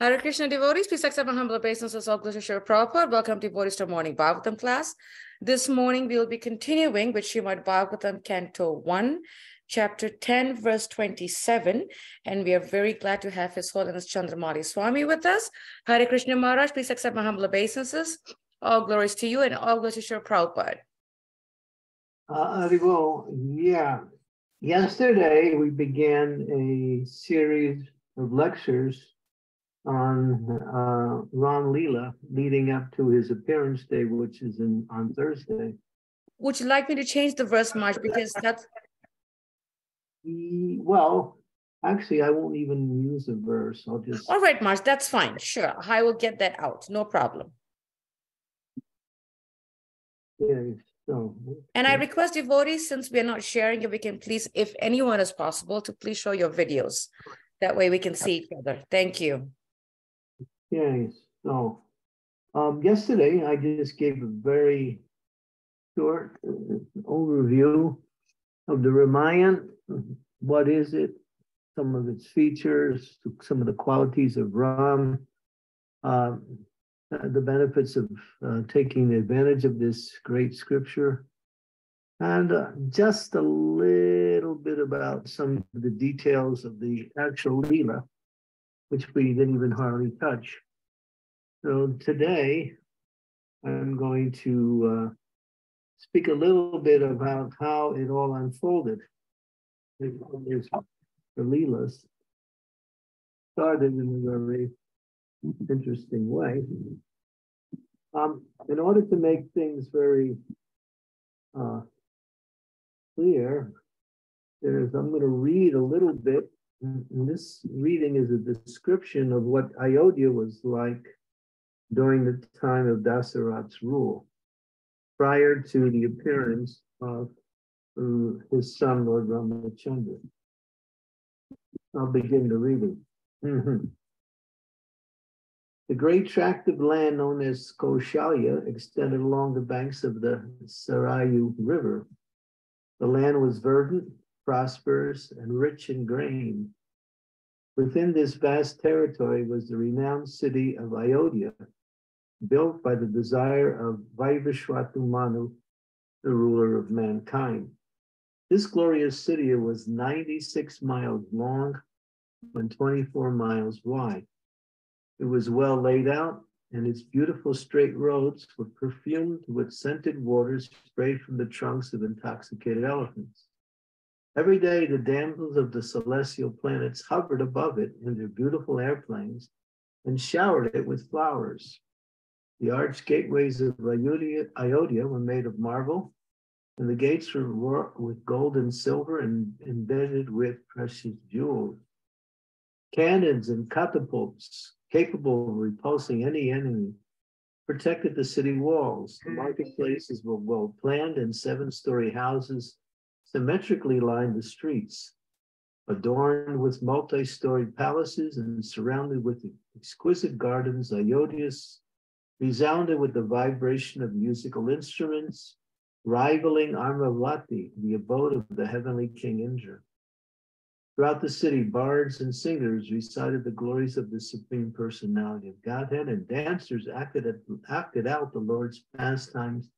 Hare Krishna devotees, please accept my humble obeisances of Guru Shri Prabhupada. Welcome devotees to morning Bhagavatam class. This morning we will be continuing with Srimad Bhagavatam Canto 1, chapter 10, verse 27. And we are very glad to have His Holiness Candramauli Swami with us. Hare Krishna Maharaj, please accept my humble obeisances. All glories to you and all glories to Shri Prabhupada. Uh, Arivo, yeah. Yesterday we began a series of lectures on uh, Ram Leela leading up to his appearance day, which is in on Thursday. Would you like me to change the verse, March? Because that's Well, actually, I won't even use a verse. I'll just all right, March. That's fine. Sure. I will get that out. No problem. yeah, so. And I request devotees, since we are not sharing, if we can please, if anyone is possible, to please show your videos. That way we can see each other. Thank you. Yes, so, um, yesterday I just gave a very short uh, overview of the Ramayana. What is it? Some of its features, some of the qualities of Ram, um, uh, the benefits of uh, taking advantage of this great scripture, and uh, just a little bit about some of the details of the actual Leela which we didn't even hardly touch. So today, I'm going to uh, speak a little bit about how it all unfolded. There's the Leelas started in a very interesting way. Um, in order to make things very uh, clear, there's, I'm going to read a little bit this reading is a description of what Ayodhya was like during the time of Dasarat's rule, prior to the appearance of uh, his son, Lord Ramachandra. I'll begin the reading. Mhm. The great tract of land known as Koshalya extended along the banks of the Sarayu River. The land was verdant, prosperous, and rich in grain. Within this vast territory was the renowned city of Ayodhya, built by the desire of Vaivasvata Manu, the ruler of mankind. This glorious city was 96 miles long and 24 miles wide. It was well laid out, and its beautiful straight roads were perfumed with scented waters sprayed from the trunks of intoxicated elephants. Every day, the damsels of the celestial planets hovered above it in their beautiful airplanes and showered it with flowers. The arched gateways of Ayodhya were made of marble, and the gates were wrought with gold and silver and embedded with precious jewels. Cannons and catapults, capable of repulsing any enemy, protected the city walls. The marketplaces were well planned, and seven story houses symmetrically lined the streets, adorned with multi-storied palaces and surrounded with exquisite gardens, Ayodhya's resounded with the vibration of musical instruments, rivaling Amravati, the abode of the heavenly king Indra. Throughout the city, bards and singers recited the glories of the Supreme Personality of Godhead, and dancers acted, at, acted out the Lord's pastimes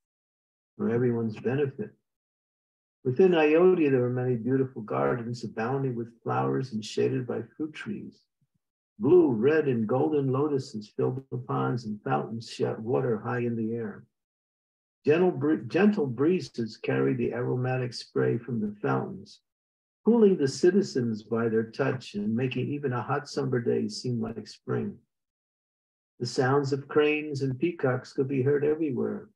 for everyone's benefit. Within Ayodhya, there were many beautiful gardens abounding with flowers and shaded by fruit trees. Blue, red, and golden lotuses filled the ponds, and fountains shot water high in the air. Gentle, gentle breezes carried the aromatic spray from the fountains, cooling the citizens by their touch and making even a hot summer day seem like spring. The sounds of cranes and peacocks could be heard everywhere.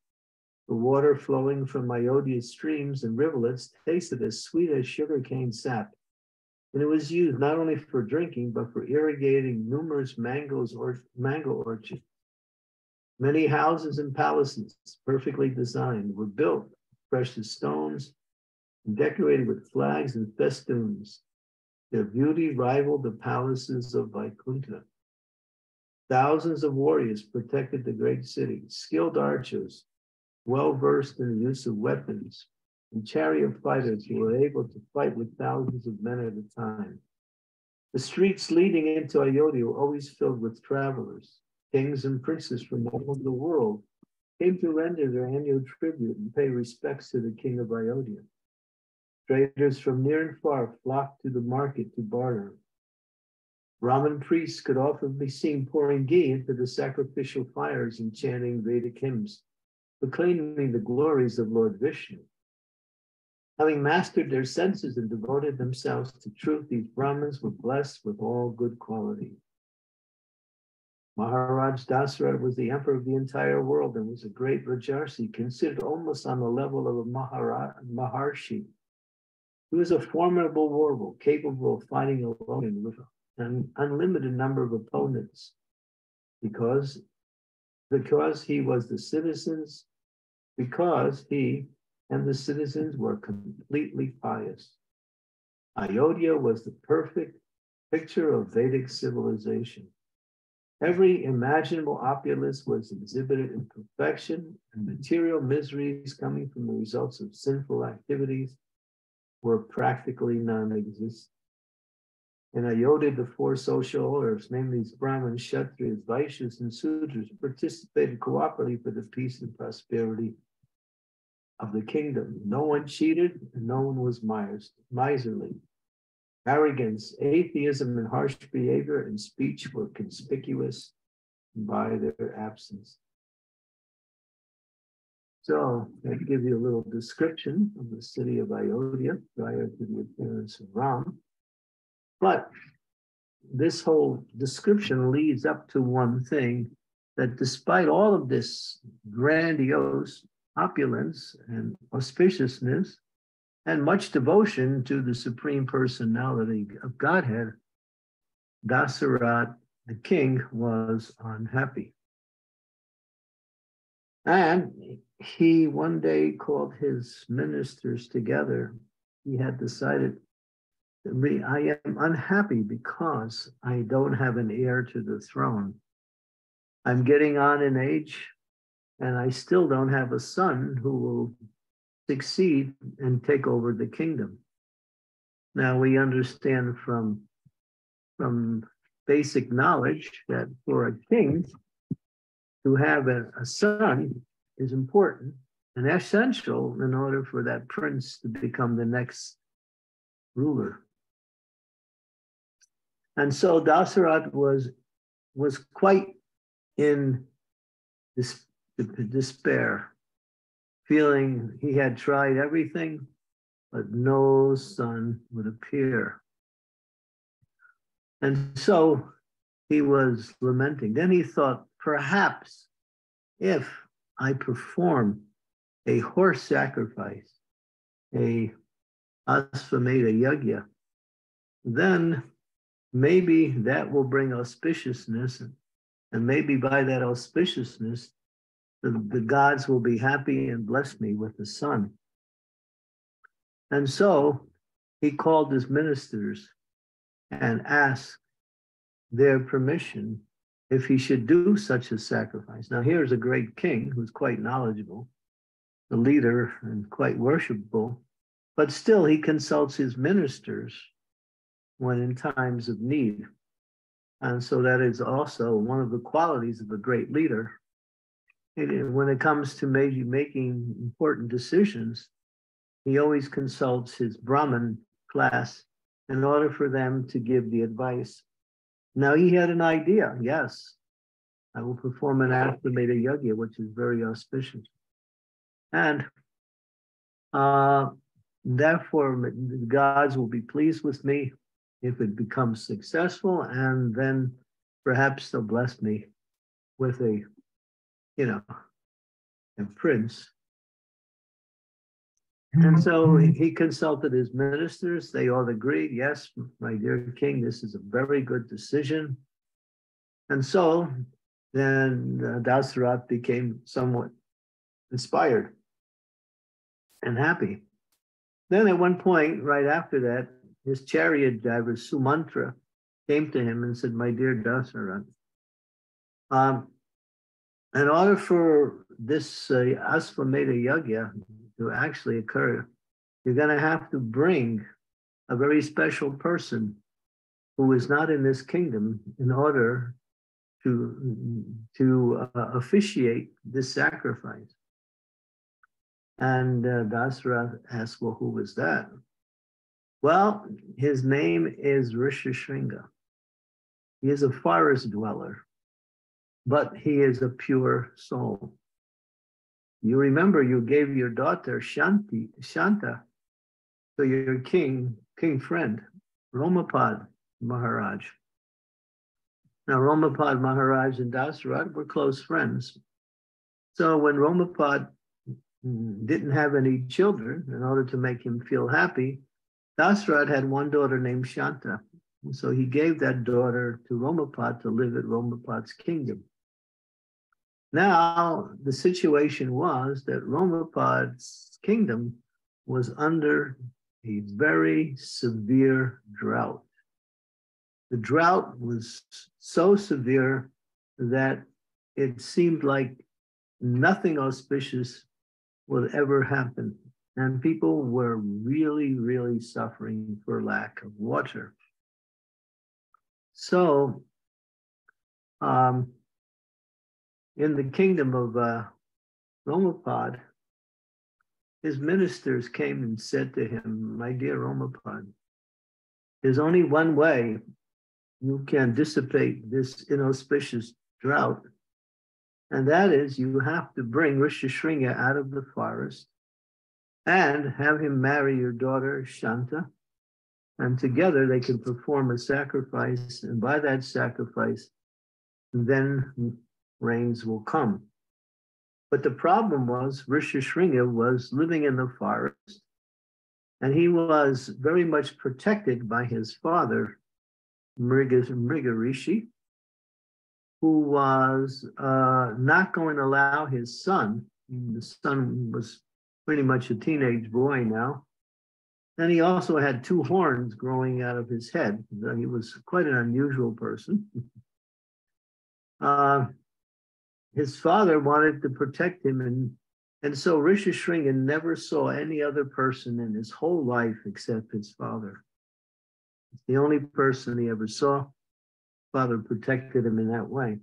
The water flowing from Ayodhya's streams and rivulets tasted as sweet as sugarcane sap, and it was used not only for drinking, but for irrigating numerous mangoes or mango orchards. Many houses and palaces, perfectly designed, were built precious stones and decorated with flags and festoons. Their beauty rivaled the palaces of Vaikuntha. Thousands of warriors protected the great city, skilled archers, well versed in the use of weapons, and chariot fighters who were able to fight with thousands of men at a time. The streets leading into Ayodhya were always filled with travelers. Kings and princes from all over the world came to render their annual tribute and pay respects to the king of Ayodhya. Traders from near and far flocked to the market to barter. Brahmin priests could often be seen pouring ghee into the sacrificial fires and chanting Vedic hymns, proclaiming the glories of Lord Vishnu. Having mastered their senses and devoted themselves to truth, these Brahmins were blessed with all good qualities. Maharaj Dasarat was the emperor of the entire world and was a great Rajarsi, considered almost on the level of a Maharaj, Maharshi. He was a formidable warrior, capable of fighting alone with an unlimited number of opponents because, because he was the citizens, because he and the citizens were completely pious. Ayodhya was the perfect picture of Vedic civilization. Every imaginable opulence was exhibited in perfection, and material miseries coming from the results of sinful activities were practically non existent. In Ayodhya, the four social orders, namely Brahmins, Kshatriyas, Vaishyas, and Sudras, participated cooperatively for the peace and prosperity of the kingdom. No one cheated, no one was miserly. Arrogance, atheism, and harsh behavior and speech were conspicuous by their absence. So I give you a little description of the city of Ayodhya prior to the appearance of Ram. But this whole description leads up to one thing that despite all of this grandiose opulence and auspiciousness, and much devotion to the Supreme Personality of Godhead, Dasarat, the king, was unhappy. And he one day called his ministers together. He had decided, I am unhappy because I don't have an heir to the throne. I'm getting on in age, and I still don't have a son who will succeed and take over the kingdom. Now we understand from, from basic knowledge that for a king to have a, a son is important and essential in order for that prince to become the next ruler. And so Dasarat was, was quite in this despair feeling he had tried everything, but no son would appear. And so he was lamenting. Then he thought, perhaps if I perform a horse sacrifice, a Asvamedha yajna, then maybe that will bring auspiciousness. And maybe by that auspiciousness, the, the gods will be happy and bless me with a son. And so he called his ministers and asked their permission if he should do such a sacrifice. Now, here's a great king who's quite knowledgeable, the leader, and quite worshipful, but still he consults his ministers when in times of need. And so that is also one of the qualities of a great leader when it comes to maybe making important decisions, he always consults his Brahmin class in order for them to give the advice. Now he had an idea. Yes, I will perform an Ashwamedha yajna, which is very auspicious. And uh, therefore, the gods will be pleased with me if it becomes successful, and then perhaps they'll bless me with a you know, and prince. And so he consulted his ministers. They all agreed, yes, my dear king, this is a very good decision. And so then uh, Dasarath became somewhat inspired and happy. Then at one point, right after that, his chariot driver, Sumantra, came to him and said, My dear Dasarath, um, in order for this uh, Asvamedha Yagya to actually occur, you're going to have to bring a very special person who is not in this kingdom in order to, to uh, officiate this sacrifice. And uh, asked, Well, who was that? Well, his name is Rishyasringa. He is a forest dweller, but he is a pure soul. You remember you gave your daughter Shanti, Shanta to your king, king friend, Romapad Maharaj. Now, Romapad Maharaj and Dasarath were close friends. So when Romapad didn't have any children, in order to make him feel happy, Dasarath had one daughter named Shanta. So he gave that daughter to Romapad to live at Romapad's kingdom. Now, the situation was that Romapad's kingdom was under a very severe drought. The drought was so severe that it seemed like nothing auspicious would ever happen. And people were really, really suffering for lack of water. So, um, in the kingdom of uh, Romapad, his ministers came and said to him, My dear Romapad, there's only one way you can dissipate this inauspicious drought, and that is you have to bring Rishyasringa out of the forest and have him marry your daughter Shanta. And together they can perform a sacrifice, and by that sacrifice, then rains will come. But the problem was Rishyasringa was living in the forest, and he was very much protected by his father, Mriga, Mrigarishi, who was uh, not going to allow his son, the son was pretty much a teenage boy now, and he also had two horns growing out of his head. He was quite an unusual person. uh, his father wanted to protect him, and, and so Rishyasringa never saw any other person in his whole life except his father. It's the only person he ever saw. Father protected him in that way.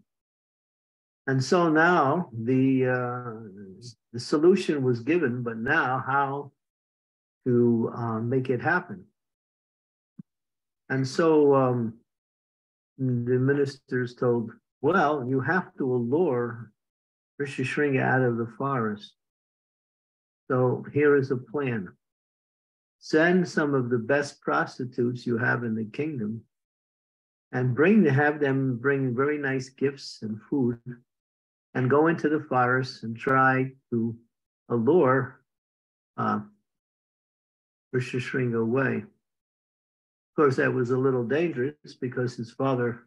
And so now the uh, the solution was given, but now how to uh, make it happen? And so um, the ministers told, well, you have to allure Rishyasringa out of the forest. So here is a plan. Send some of the best prostitutes you have in the kingdom and bring have them bring very nice gifts and food and go into the forest and try to allure uh, Rishyasringa away. Of course, that was a little dangerous because his father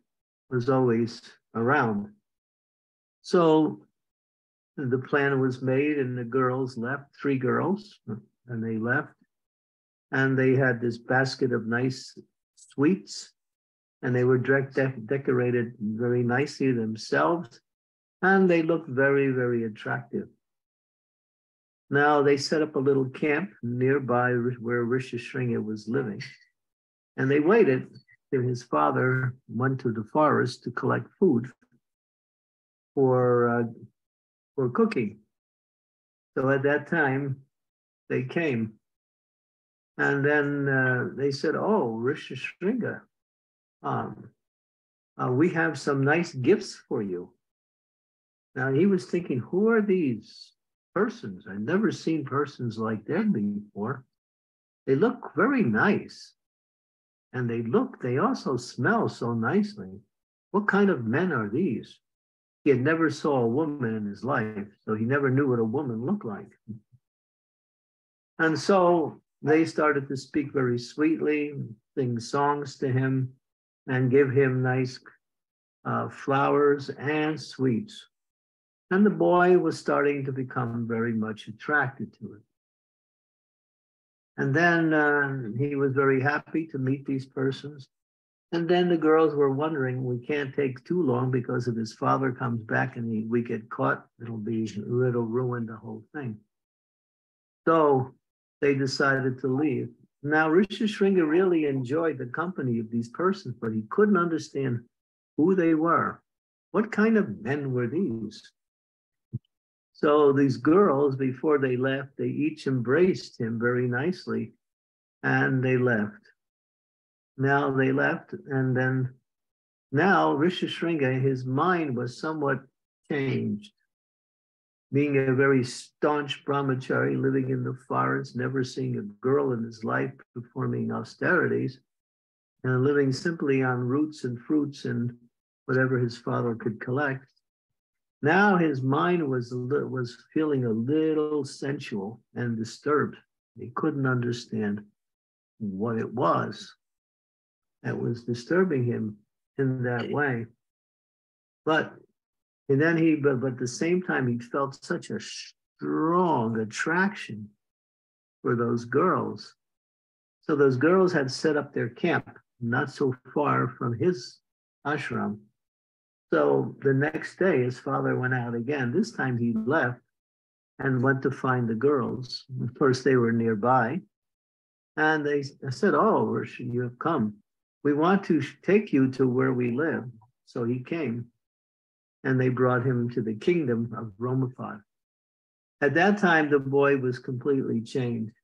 was always around. So the plan was made, and the girls left, three girls, and they left. And they had this basket of nice sweets, and they were de- decorated very nicely themselves, and they looked very, very attractive. Now they set up a little camp nearby where Rishi Rishyasringa was living, and they waited his father went to the forest to collect food for uh, for cooking. So at that time, they came, and then uh, they said, "Oh, Rishyasringa, um, uh, we have some nice gifts for you." Now he was thinking, "Who are these persons? I've never seen persons like them before. They look very nice." And they look, they also smell so nicely. What kind of men are these? He had never saw a woman in his life, so he never knew what a woman looked like. And so they started to speak very sweetly, sing songs to him, and give him nice uh, flowers, and sweets. And the boy was starting to become very much attracted to it. And then uh, he was very happy to meet these persons. And then the girls were wondering, we can't take too long because if his father comes back and he, we get caught, it'll be, it'll ruin the whole thing. So they decided to leave. Now, Rishyasringa really enjoyed the company of these persons, but he couldn't understand who they were. What kind of men were these? So these girls, before they left, they each embraced him very nicely and they left. Now they left, and then now Rishyasringa, his mind was somewhat changed being a very staunch brahmachari living in the forest, never seeing a girl in his life performing austerities, and living simply on roots and fruits and whatever his father could collect. Now his mind was was feeling a little sensual and disturbed. He couldn't understand what it was that was disturbing him in that way. But and then he, but, but at the same time, he felt such a strong attraction for those girls. So those girls had set up their camp not so far from his ashram. So the next day, his father went out again. This time he left and went to find the girls. Of course, they were nearby. And they said, Oh, where should you have come. We want to take you to where we live. So he came and they brought him to the kingdom of Romapad. At that time, the boy was completely changed.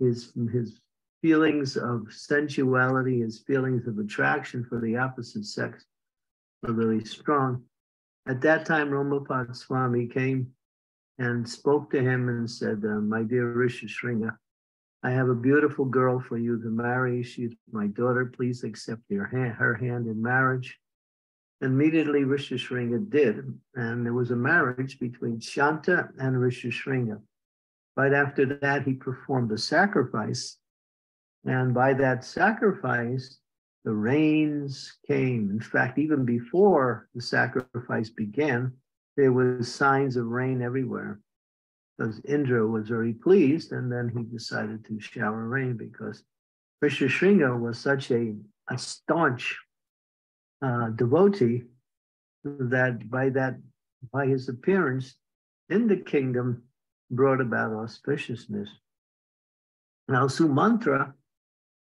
His, his feelings of sensuality, his feelings of attraction for the opposite sex were very strong. At that time, Romapad Swami came and spoke to him and said, uh, My dear Rishyasringa, I have a beautiful girl for you to marry. She's my daughter. Please accept hand, her hand in marriage. Immediately, Rishyasringa did, and there was a marriage between Shanta and Rishyasringa. Right after that, he performed a sacrifice, and by that sacrifice, the rains came. In fact, even before the sacrifice began, there was signs of rain everywhere. Because Indra was very pleased, and then he decided to shower rain because Rishyasringa was such a, a staunch uh, devotee that by that by his appearance in the kingdom brought about auspiciousness. Now Sumantra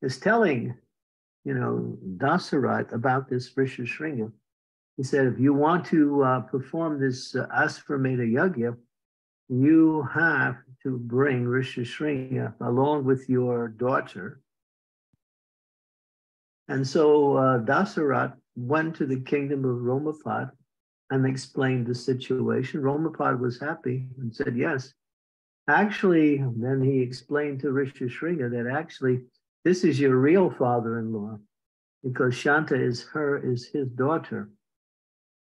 is telling, you know, Dasarat about this Rishyasringa. He said, if you want to uh, perform this uh, Asvamedha Yagya, you have to bring Rishyasringa along with your daughter. And so uh, Dasarat went to the kingdom of Romapad and explained the situation. Romapad was happy and said, yes. Actually, then he explained to Rishyasringa that actually this is your real father-in-law because Shanta is her, is his daughter.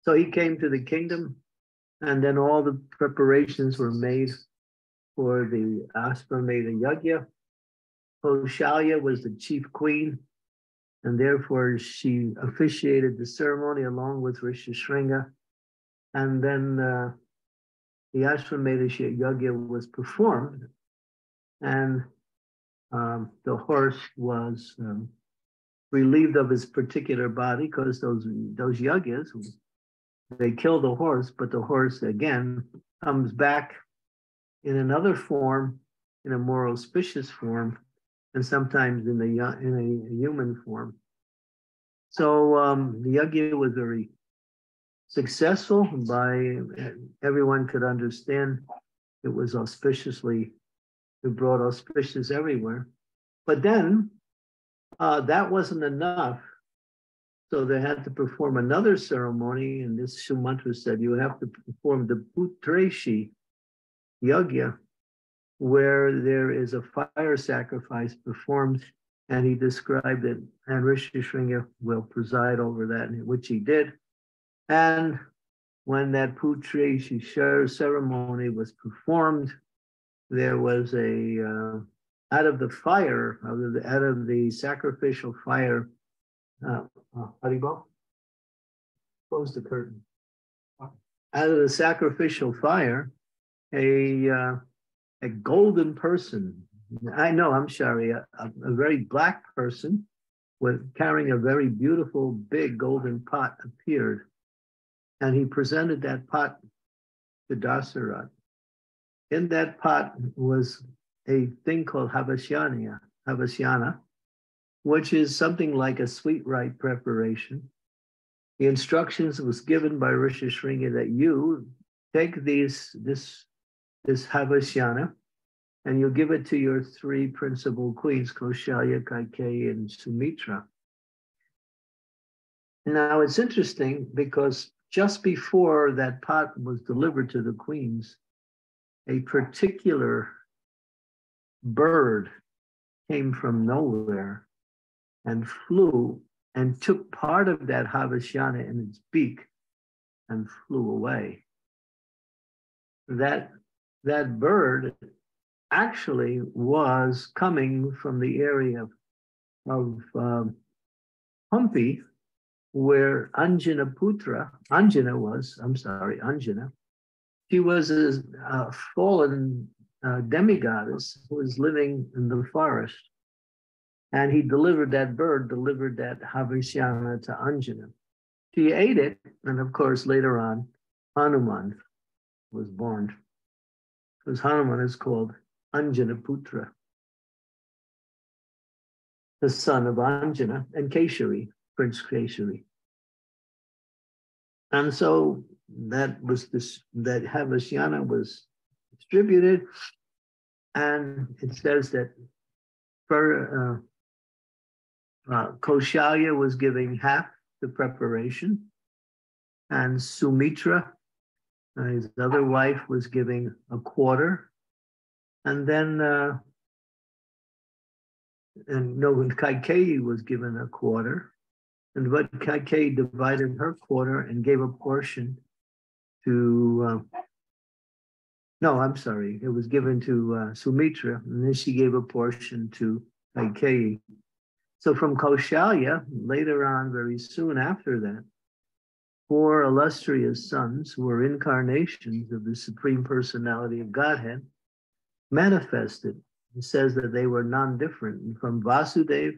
So he came to the kingdom and then all the preparations were made for the Asvamedha Yagya. Kaushalya was the chief queen and therefore she officiated the ceremony along with Rishyasringa. And then uh, the Ashwamedha Yagya was performed, and um, the horse was um, relieved of his particular body because those those yagyas they kill the horse, but the horse again comes back in another form, in a more auspicious form, and sometimes in a, in a human form. So um, the yagya was very successful by everyone could understand it was auspiciously, it brought auspicious everywhere. But then uh, that wasn't enough. So they had to perform another ceremony, and this Sumantra said you have to perform the Putreshti Yagya, where there is a fire sacrifice performed, and he described it, and Rishyasringa will preside over that, which he did. And when that Putreshti ceremony was performed, there was a, uh, out of the fire, out of the, out of the sacrificial fire, uh, uh, close the curtain. Out of the sacrificial fire, a uh, a golden person. I know, I'm sorry, a, a, a very black person with carrying a very beautiful big golden pot appeared. And he presented that pot to Dasarat. In that pot was a thing called Havashania, Havashana, which is something like a sweet rite preparation. The instructions was given by Rishi Shringi that you take these this this Havashana and you give it to your three principal queens, Kaushalya, Kaikeyi, and Sumitra. Now it's interesting because just before that pot was delivered to the queens, a particular bird came from nowhere and flew and took part of that Havashana in its beak and flew away. That, that bird actually was coming from the area of, of um, Hampi, where Anjana Putra, Anjana was, I'm sorry, Anjana, she was a, a fallen uh, demigoddess who was living in the forest. And he delivered that bird, delivered that Havishyana to Anjana. She ate it, and of course, later on, Hanuman was born. Because Hanuman is called Anjana Putra, the son of Anjana and Keshari, Prince Keshari. And so that was this, that Havishyana was distributed. And it says that for, uh, uh, Kaushalya was giving half the preparation, and Sumitra, uh, his other wife, was giving a quarter, and then uh, and no, Kaikeyi was given a quarter, and but Kaikeyi divided her quarter and gave a portion to uh, no, I'm sorry. It was given to uh, Sumitra, and then she gave a portion to Kaikeyi. So from Kaushalya, later on, very soon after that, four illustrious sons who were incarnations of the Supreme Personality of Godhead manifested. It says that they were non-different from Vasudev,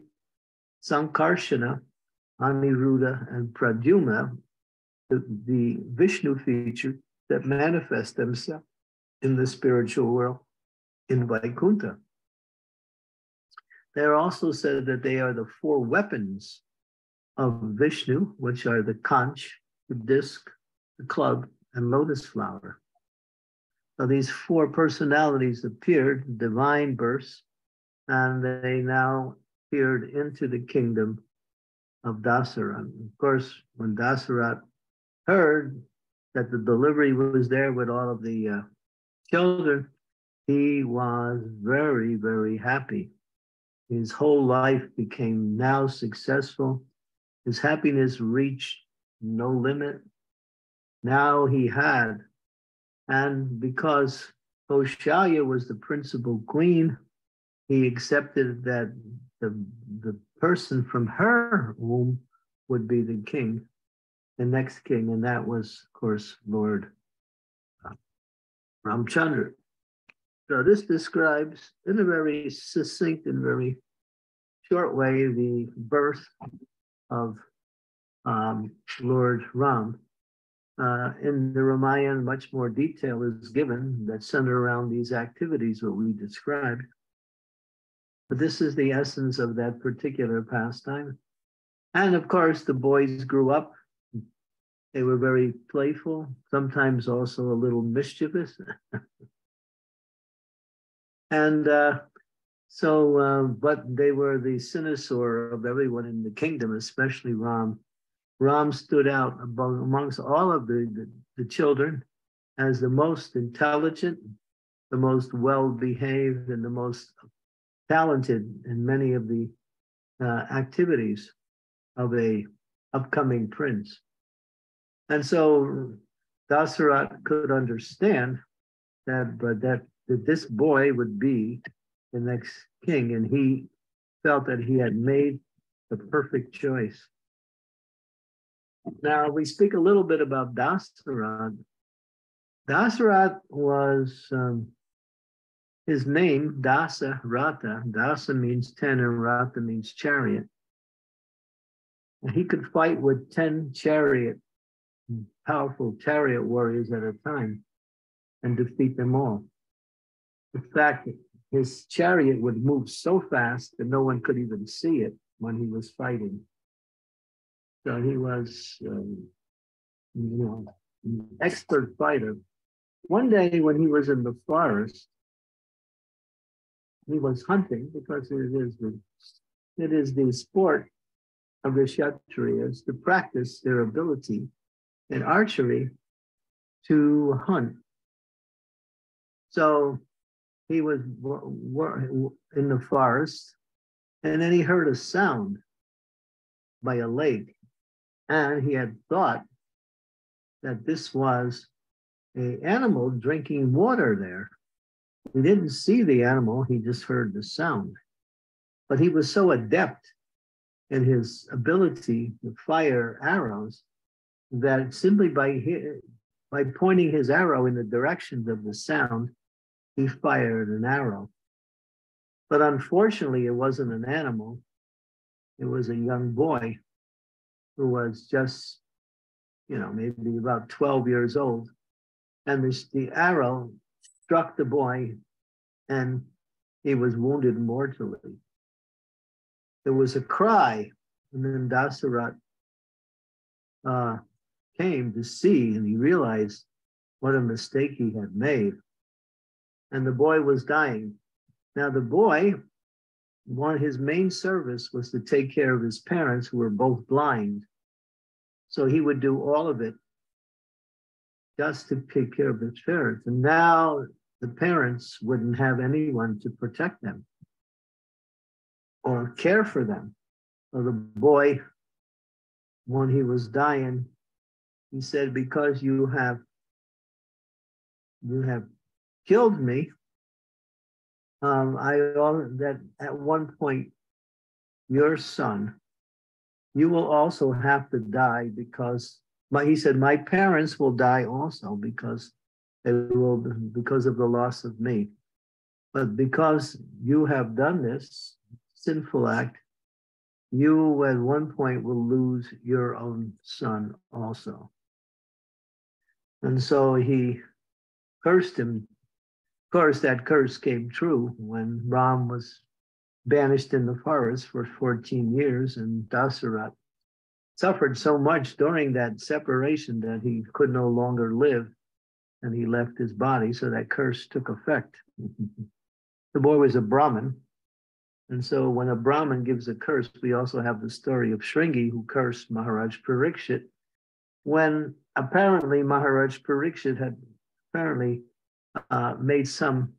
Sankarshana, Aniruddha, and Pradyumna, the, Vishnu feature that manifest themselves in the spiritual world in Vaikuntha. They are also said that they are the four weapons of Vishnu, which are the conch, the disc, the club, and lotus flower. So these four personalities appeared, divine births, and they now appeared into the kingdom of Dasarat. Of course, when Dasarat heard that the delivery was there with all of the uh, children, he was very, very happy. His whole life became now successful. His happiness reached no limit. Now he had, and because Kaushalya was the principal queen, he accepted that the, the person from her womb would be the king, the next king, and that was, of course, Lord Ramchandra. So this describes in a very succinct and very short way the birth of um, Lord Ram. Uh, in the Ramayana, much more detail is given that center around these activities that we described. But this is the essence of that particular pastime. And of course, the boys grew up they were very playful, sometimes also a little mischievous. and uh, so, uh, but they were the cynosure of everyone in the kingdom, especially Ram. Ram stood out among, amongst all of the, the, the children as the most intelligent, the most well behaved, and the most talented in many of the uh, activities of a upcoming prince. And so Dasarat could understand that, but that, that this boy would be the next king, and he felt that he had made the perfect choice. Now we speak a little bit about Dasarat. Dasarat was um, his name, Dasa Rata. Dasa means 10 and Rata means chariot. He could fight with 10 chariot, powerful chariot warriors at a time and defeat them all. In fact, his chariot would move so fast that no one could even see it when he was fighting. So he was, um, you know, an expert fighter. One day when he was in the forest, he was hunting because it is the, it is the sport of the Kshatriyas to practice their ability in archery to hunt. So he was in the forest and then he heard a sound by a lake and he had thought that this was a animal drinking water there. He didn't see the animal, he just heard the sound. But he was so adept in his ability to fire arrows that simply by, by pointing his arrow in the direction of the sound, he fired an arrow. But unfortunately, it wasn't an animal, it was a young boy who was just, you know, maybe about 12 years old. And the, the arrow struck the boy and he was wounded mortally. There was a cry, and then Dasarat uh, came to see and he realized what a mistake he had made. And the boy was dying. Now, the boy one his main service was to take care of his parents who were both blind. So he would do all of it just to take care of his parents. And now the parents wouldn't have anyone to protect them or care for them. So the boy, when he was dying, he said, Because you have you have killed me, um, I that at one point, your son, you will also have to die because my, he said, my parents will die also because they will because of the loss of me. But because you have done this sinful act, you at one point will lose your own son also. And so he cursed him Of course, that curse came true when Ram was banished in the forest for 14 years, and Dasarat suffered so much during that separation that he could no longer live and he left his body, so that curse took effect. the boy was a Brahmin. And so when a Brahmin gives a curse, we also have the story of Shringi who cursed Maharaj Parikshit when apparently Maharaj Parikshit had apparently uh, made some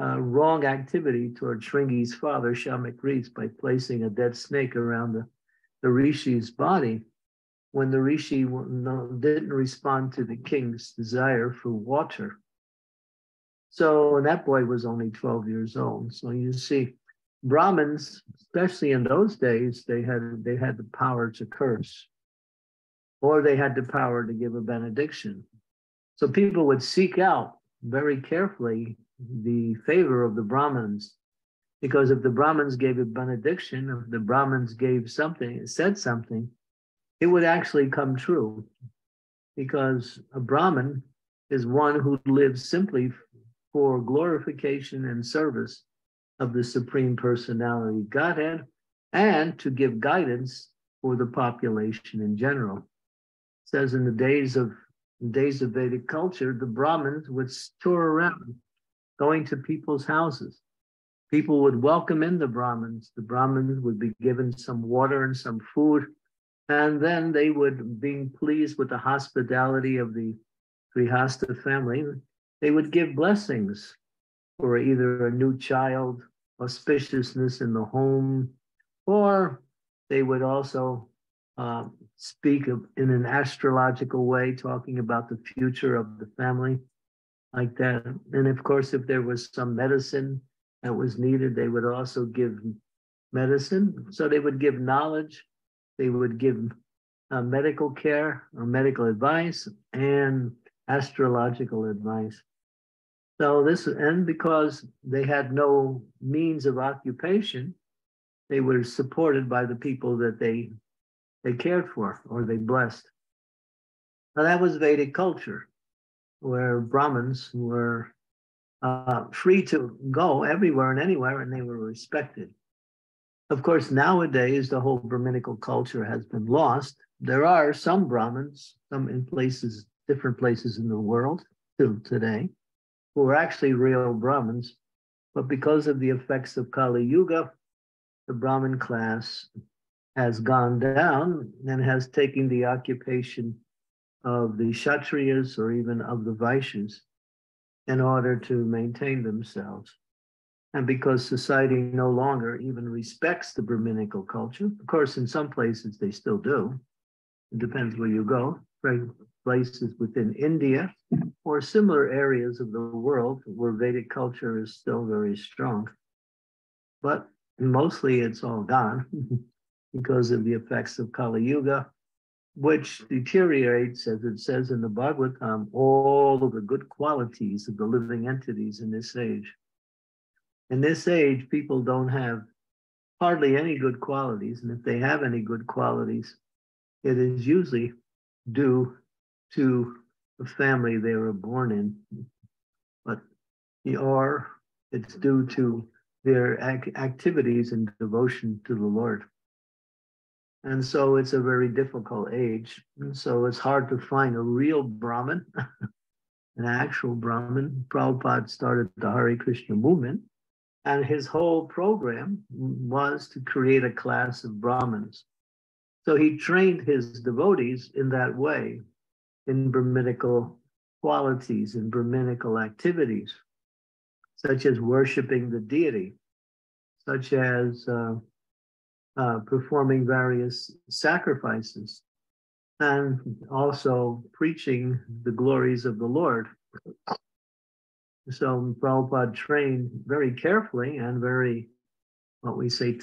uh, wrong activity toward Shringi's father, Shamik Rishi, by placing a dead snake around the, the Rishi's body when the Rishi didn't respond to the king's desire for water. So that boy was only 12 years old. So you see, Brahmins, especially in those days, they had they had the power to curse, or they had the power to give a benediction. So people would seek out very carefully the favor of the Brahmins. Because if the Brahmins gave a benediction, if the Brahmins gave something, said something, it would actually come true. Because a Brahmin is one who lives simply for glorification and service of the Supreme Personality Godhead and to give guidance for the population in general. Says in the days of days of Vedic culture, the Brahmins would tour around, going to people's houses. People would welcome in the Brahmins. The Brahmins would be given some water and some food. And then they would, being pleased with the hospitality of the Grihasta family, they would give blessings for either a new child, auspiciousness in the home, or they would also um, speak of, in an astrological way, talking about the future of the family, like that. And of course, if there was some medicine that was needed, they would also give medicine. So they would give knowledge, they would give uh, medical care or medical advice and astrological advice. So this, and because they had no means of occupation, they were supported by the people that they they cared for or they blessed. Now that was Vedic culture, where Brahmins were uh, free to go everywhere and anywhere, and they were respected. Of course, nowadays the whole Brahminical culture has been lost. There are some Brahmins, some in places, different places in the world, still today, who are actually real Brahmins, but because of the effects of Kali Yuga, the Brahmin class has gone down and has taken the occupation of the Kshatriyas or even of the Vaishyas in order to maintain themselves. And because society no longer even respects the Brahminical culture, of course, in some places they still do. It depends where you go. Places within India or similar areas of the world where Vedic culture is still very strong. But mostly it's all gone because of the effects of Kali Yuga which deteriorates, as it says in the Bhagavatam, um, all of the good qualities of the living entities in this age. In this age, people don't have hardly any good qualities. And if they have any good qualities, it is usually due to the family they were born in. But or it's due to their ac- activities and devotion to the Lord. And so it's a very difficult age. And so it's hard to find a real Brahmin, an actual Brahmin. Prabhupada started the Hare Krishna movement, and his whole program was to create a class of Brahmins. So he trained his devotees in that way, in Brahminical qualities, in Brahminical activities, such as worshiping the deity, such as uh, uh, performing various sacrifices and also preaching the glories of the Lord. So Prabhupada trained very carefully and very, what we say,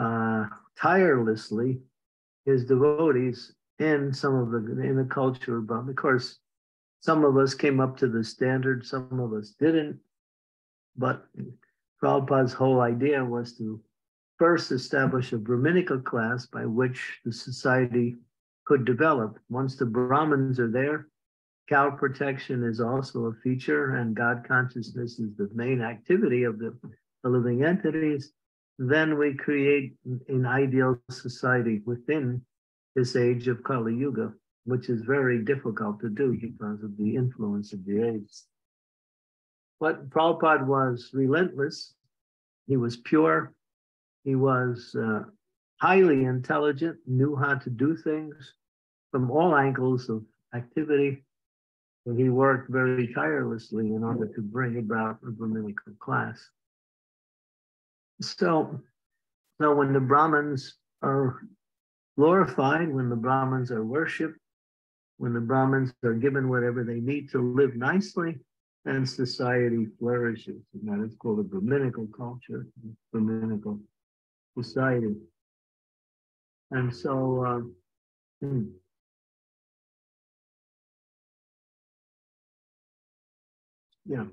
uh, tirelessly his devotees in some of the in the culture. But of course, some of us came up to the standard, some of us didn't. But Prabhupada's whole idea was to first establish a Brahminical class by which the society could develop. Once the Brahmins are there, cow protection is also a feature, and God consciousness is the main activity of the, the living entities. Then we create an ideal society within this age of Kali Yuga, which is very difficult to do because of the influence of the age. But Prabhupada was relentless. He was pure. He was uh, highly intelligent, knew how to do things from all angles of activity. And he worked very tirelessly in order to bring about a Brahminical class. So, so when the Brahmins are glorified, when the Brahmins are worshipped, when the Brahmins are given whatever they need to live nicely, then society flourishes. And that is called a Brahminical culture, Brahminical society. And so, um, hmm. yeah.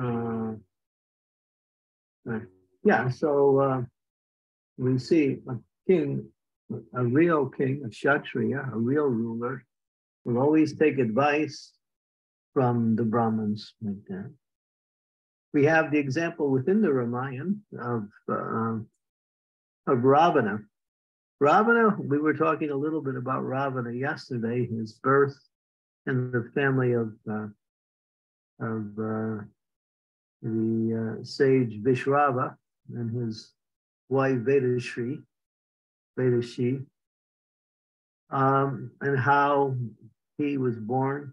Uh, right. Yeah, so uh, we see a king, a real king, a Kshatriya, a real ruler, will always take advice from the Brahmins like that. We have the example within the Ramayana of uh, of Ravana. Ravana, we were talking a little bit about Ravana yesterday, his birth and the family of uh, of uh, the uh, sage Vishrava and his wife Vedashri, Vedashi, um, and how he was born.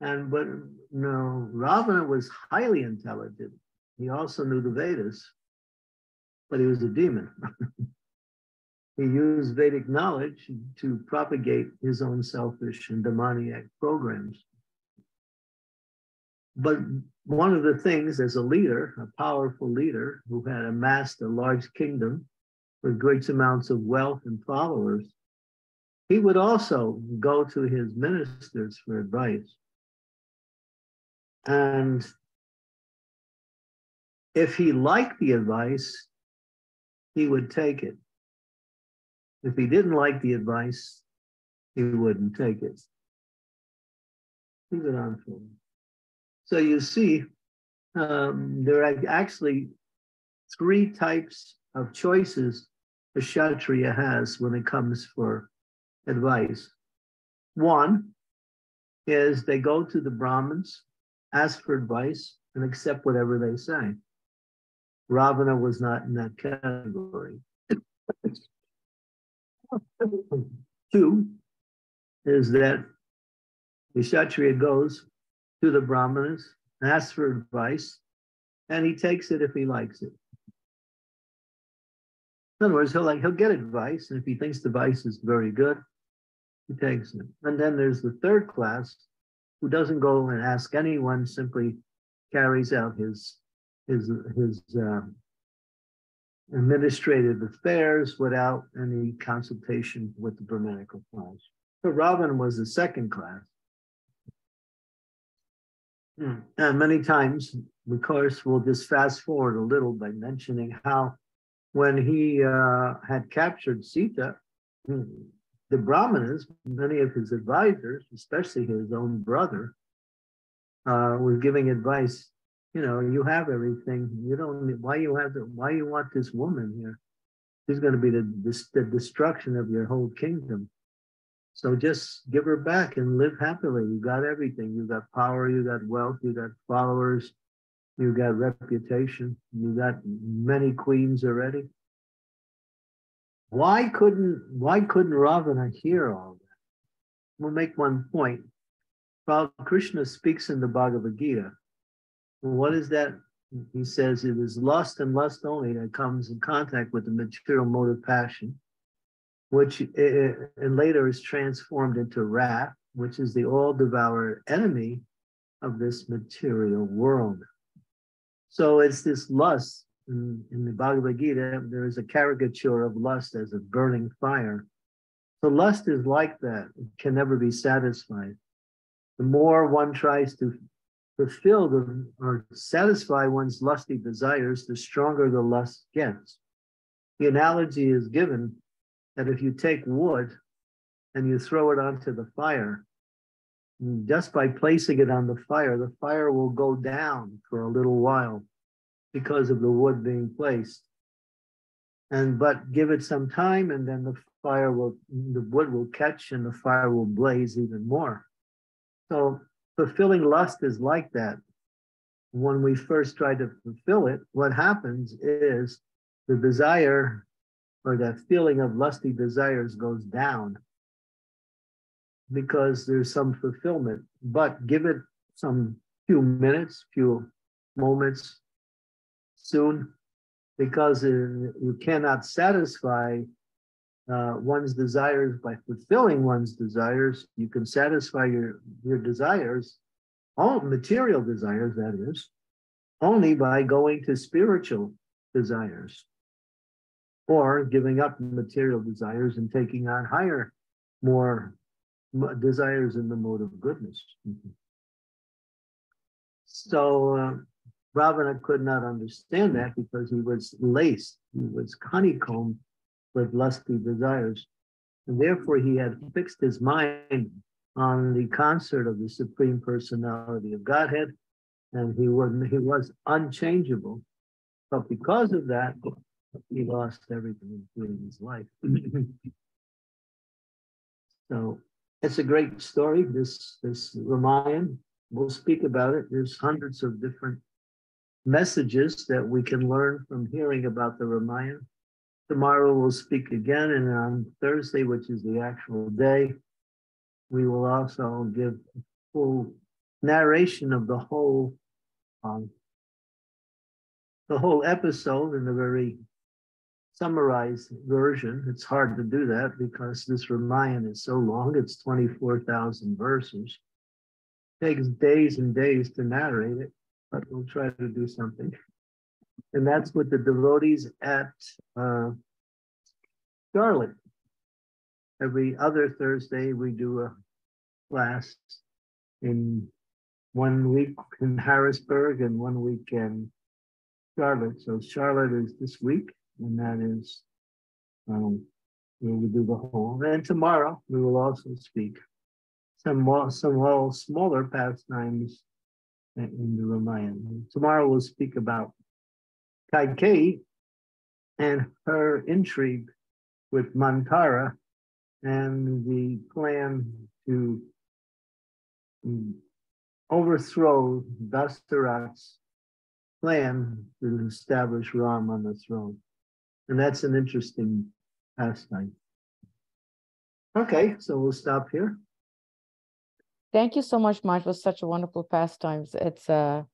And but no, Ravana was highly intelligent. He also knew the Vedas but he was a demon. he used Vedic knowledge to propagate his own selfish and demoniac programs. But one of the things as a leader, a powerful leader who had amassed a large kingdom with great amounts of wealth and followers, he would also go to his ministers for advice. And if he liked the advice, he would take it. If he didn't like the advice, he wouldn't take it. Leave it on for him. So you see, um, there are actually three types of choices a Kshatriya has when it comes for advice. One is they go to the Brahmins, ask for advice, and accept whatever they say. Ravana was not in that category. Two is that the Kshatriya goes to the Brahmanas, asks for advice, and he takes it if he likes it. In other words, he'll like he'll get advice, and if he thinks the advice is very good, he takes it. And then there's the third class who doesn't go and ask anyone, simply carries out his his his um, administrative affairs without any consultation with the Brahmanical class. So Ravana was the second class. Hmm. And many times, of course, we'll just fast forward a little by mentioning how when he uh, had captured Sita, hmm, the Brahmanas, many of his advisors, especially his own brother, uh, was giving advice. You know, you have everything. You don't. Why you have Why you want this woman here? She's going to be the, the the destruction of your whole kingdom. So just give her back and live happily. You got everything. You got power. You got wealth. You got followers. You got reputation. You got many queens already. Why couldn't Why couldn't Ravana hear all that? We'll make one point. While Krishna speaks in the Bhagavad Gita, what is that? He says it is lust and lust only that comes in contact with the material motive passion, which and later is transformed into wrath, which is the all-devourer enemy of this material world. So it's this lust. In, in the Bhagavad Gita, there is a caricature of lust as a burning fire. So lust is like that. It can never be satisfied. The more one tries to fulfill the, or satisfy one's lusty desires, the stronger the lust gets. The analogy is given that if you take wood and you throw it onto the fire, just by placing it on the fire, the fire will go down for a little while because of the wood being placed. And but give it some time, and then the fire will, the wood will catch, and the fire will blaze even more. So fulfilling lust is like that. When we first try to fulfill it, what happens is the desire or that feeling of lusty desires goes down because there's some fulfillment. But give it some few minutes, few moments soon, because uh, you cannot satisfy uh, one's desires by fulfilling one's desires. You can satisfy your, your desires, all material desires, that is, only by going to spiritual desires or giving up material desires and taking on higher, more desires in the mode of goodness. Mm-hmm. So uh, Ravana could not understand that because he was laced, he was honeycombed with lusty desires. And therefore, he had fixed his mind on the concert of the Supreme Personality of Godhead, and he was, he was unchangeable. But because of that, he lost everything, including his life. so it's a great story. This this Ramayan. We'll speak about it. There's hundreds of different messages that we can learn from hearing about the Ramayan. Tomorrow we'll speak again, and on Thursday, which is the actual day, we will also give full narration of the whole um, the whole episode in a very summarized version. It's hard to do that because this Ramayana is so long. It's 24,000 verses. It takes days and days to narrate it, but we'll try to do something. And that's what the devotees at uh, every other Thursday, we do a class in one week in Harrisburg and one week in Charlotte. So Charlotte is this week, and that is um, we do the whole. And tomorrow we will also speak some more, some well smaller pastimes in the Ramayana. Tomorrow we'll speak about Kaikeyi and her intrigue with Manthara and the plan to overthrow Dasarath's plan to establish Ram on the throne. And that's an interesting pastime. Okay, so we'll stop here. Thank you so much, Maharaj, for such a wonderful pastimes. It's a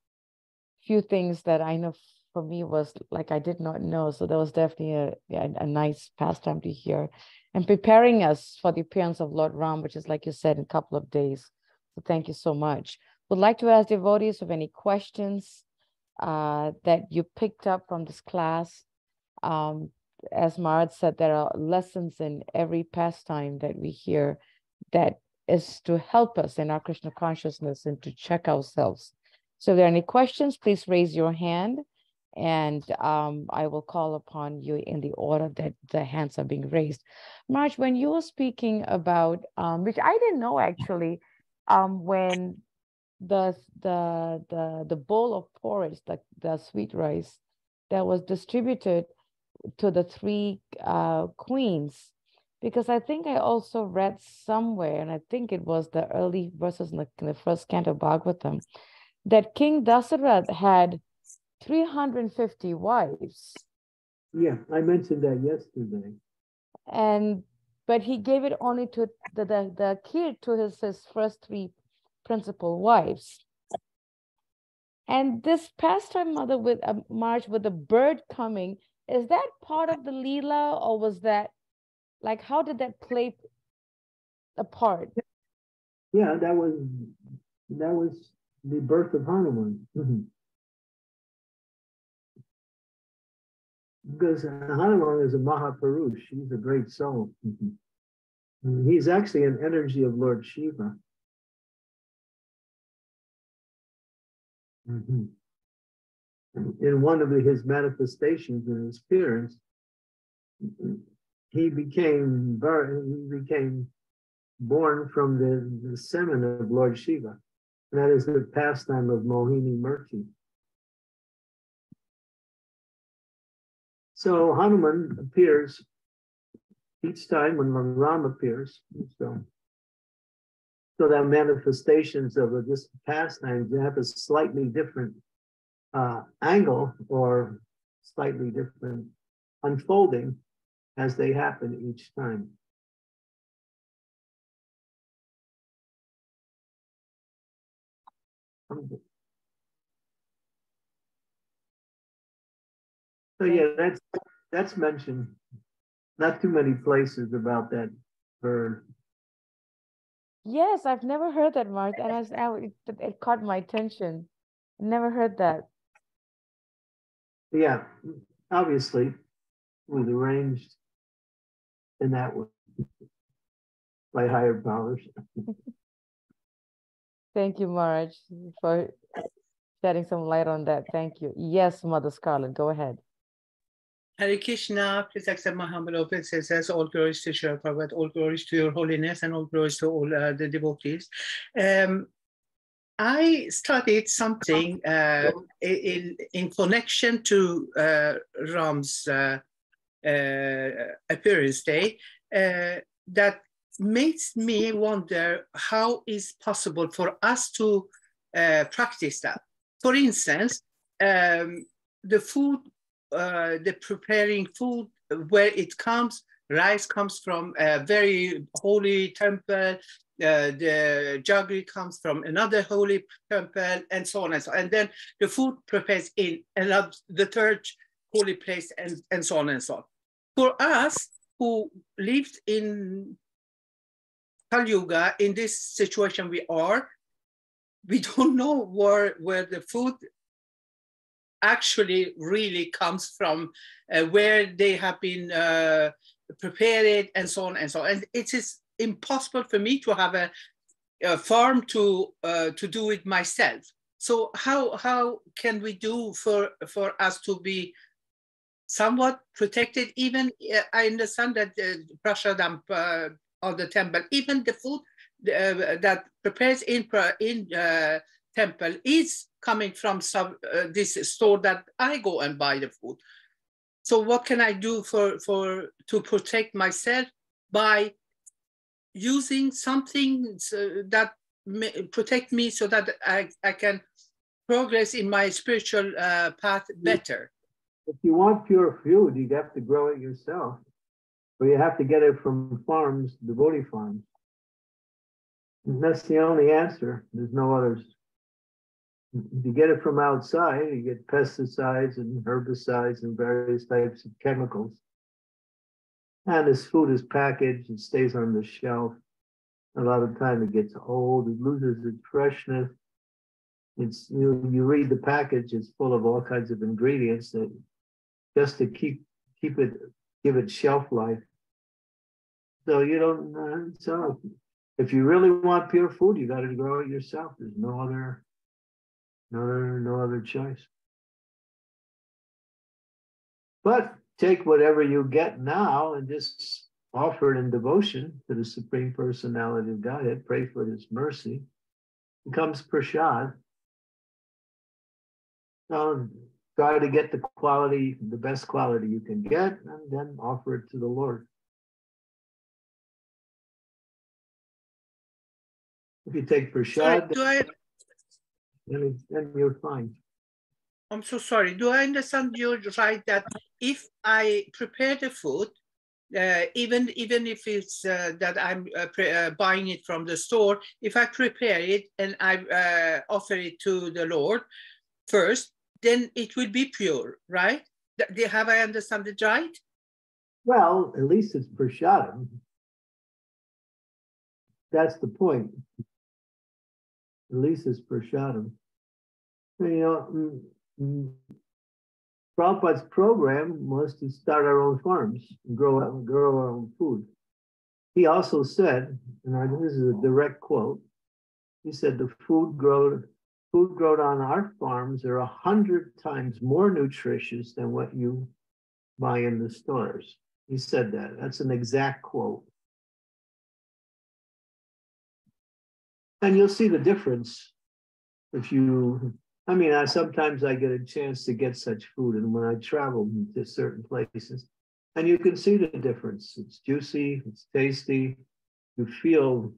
few things that I know for me was like I did not know. So that was definitely a, a, a nice pastime to hear and preparing us for the appearance of Lord Ram, which is like you said, in a couple of days. So thank you so much. Would like to ask devotees of any questions uh, that you picked up from this class. Um, as Maharaj said, there are lessons in every pastime that we hear that is to help us in our Krishna consciousness and to check ourselves. So if there are any questions, please raise your hand and um, I will call upon you in the order that the hands are being raised. March, when you were speaking about, um, which I didn't know actually, um, when the the the the bowl of porridge, the the sweet rice, that was distributed to the three uh, queens, because I think I also read somewhere, and I think it was the early verses in the, in the first canto Bhagavatam, that King Dasarath had 350 wives. Yeah, I mentioned that yesterday. And but he gave it only to the the, the kid to his, his first three principal wives. And this pastime mother with a uh, march with the bird coming, is that part of the Leela or was that like how did that play a part? Yeah, that was that was the birth of Hanuman. Mm-hmm. Because Hanuman is a Mahapurush. He's a great soul. Mm-hmm. He's actually an energy of Lord Shiva. Mm-hmm. In one of his manifestations in his appearance, he became he became born from the, the semen of Lord Shiva. And that is the pastime of Mohini Murti. So Hanuman appears each time when Ram appears. So, so that manifestations of this pastime have a slightly different uh, angle or slightly different unfolding as they happen each time. So yeah, that's that's mentioned. Not too many places about that bird. Yes, I've never heard that, Mark, and I was, it, it caught my attention. Never heard that. Yeah, obviously, was arranged in that way by higher powers. Thank you, Maharaj, for shedding some light on that. Thank you. Yes, Mother Scarlet, go ahead. Hare Krishna, please accept my humble obeisances. All glories to Srila Prabhupada, all glories to your holiness, and all glories to all uh, the devotees. Um, I studied something uh, in, in connection to uh, Ram's uh, uh, appearance day uh, that makes me wonder how is possible for us to practice that. For instance, um, the food uh, the preparing food where it comes rice comes from a very holy temple uh, the jaggery comes from another holy temple and so on and so on. and then the food prepares in another the third holy place and, and so on and so on for us who lived in Kali Yuga in this situation we are we don't know where where the food actually really comes from uh, where they have been uh, prepare it and so on and so on. And it is impossible for me to have a, a farm to uh, to do it myself. So how how can we do for for us to be somewhat protected? Even uh, I understand that pressure Prashadam uh, of the temple, even the food uh, that prepares in in uh, temple is coming from some uh, this store that I go and buy the food. So what can I do for for to protect myself by using something that protect me so that I, I can progress in my spiritual uh, path better. If you want pure food, you have to grow it yourself, or you have to get it from farms, devotee farms. And that's the only answer. There's no others. You get it from outside, you get pesticides and herbicides and various types of chemicals. And this food is packaged, it stays on the shelf. A lot of time it gets old, it loses its freshness. It's you you read the package, it's full of all kinds of ingredients that just to keep keep it give it shelf life. So you don't uh, so if you really want pure food, you got to grow it yourself. There's no other no other no other choice. But take whatever you get now and just offer it in devotion to the Supreme Personality of Godhead. Pray for His mercy. It becomes prashad. So try to get the quality, the best quality you can get, and then offer it to the Lord. If you take prashad, I, then, then you're fine. I'm so sorry. Do I understand you right that if I prepare the food, uh, even even if it's uh, that I'm uh, uh buying it from the store, if I prepare it and I uh, offer it to the Lord first, then it will be pure, right? Have I understood it right? Well, at least it's prashadam. That's the point. It's prashadam. You know, mm, mm, Prabhupada's program was to start our own farms and grow, grow our own food. He also said, and this is a direct quote, he said the food grown food grown on our farms are a hundred times more nutritious than what you buy in the stores. He said that. That's an exact quote. And you'll see the difference if you I mean, I sometimes I get a chance to get such food, and when I travel to certain places, and you can see the difference. It's juicy, it's tasty. You feel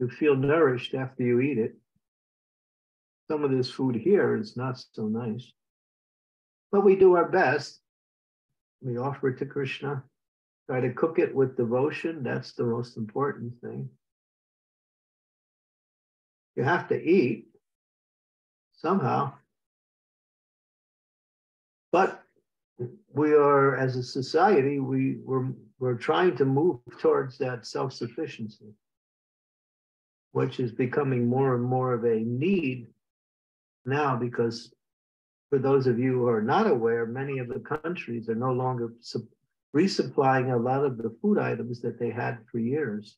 you feel nourished after you eat it. Some of this food here is not so nice, but we do our best. We offer it to Krishna. Try to cook it with devotion. That's the most important thing. You have to eat somehow. But we are, as a society, we, we're, we're trying to move towards that self sufficiency, which is becoming more and more of a need now because for those of you who are not aware, many of the countries are no longer resupplying a lot of the food items that they had for years.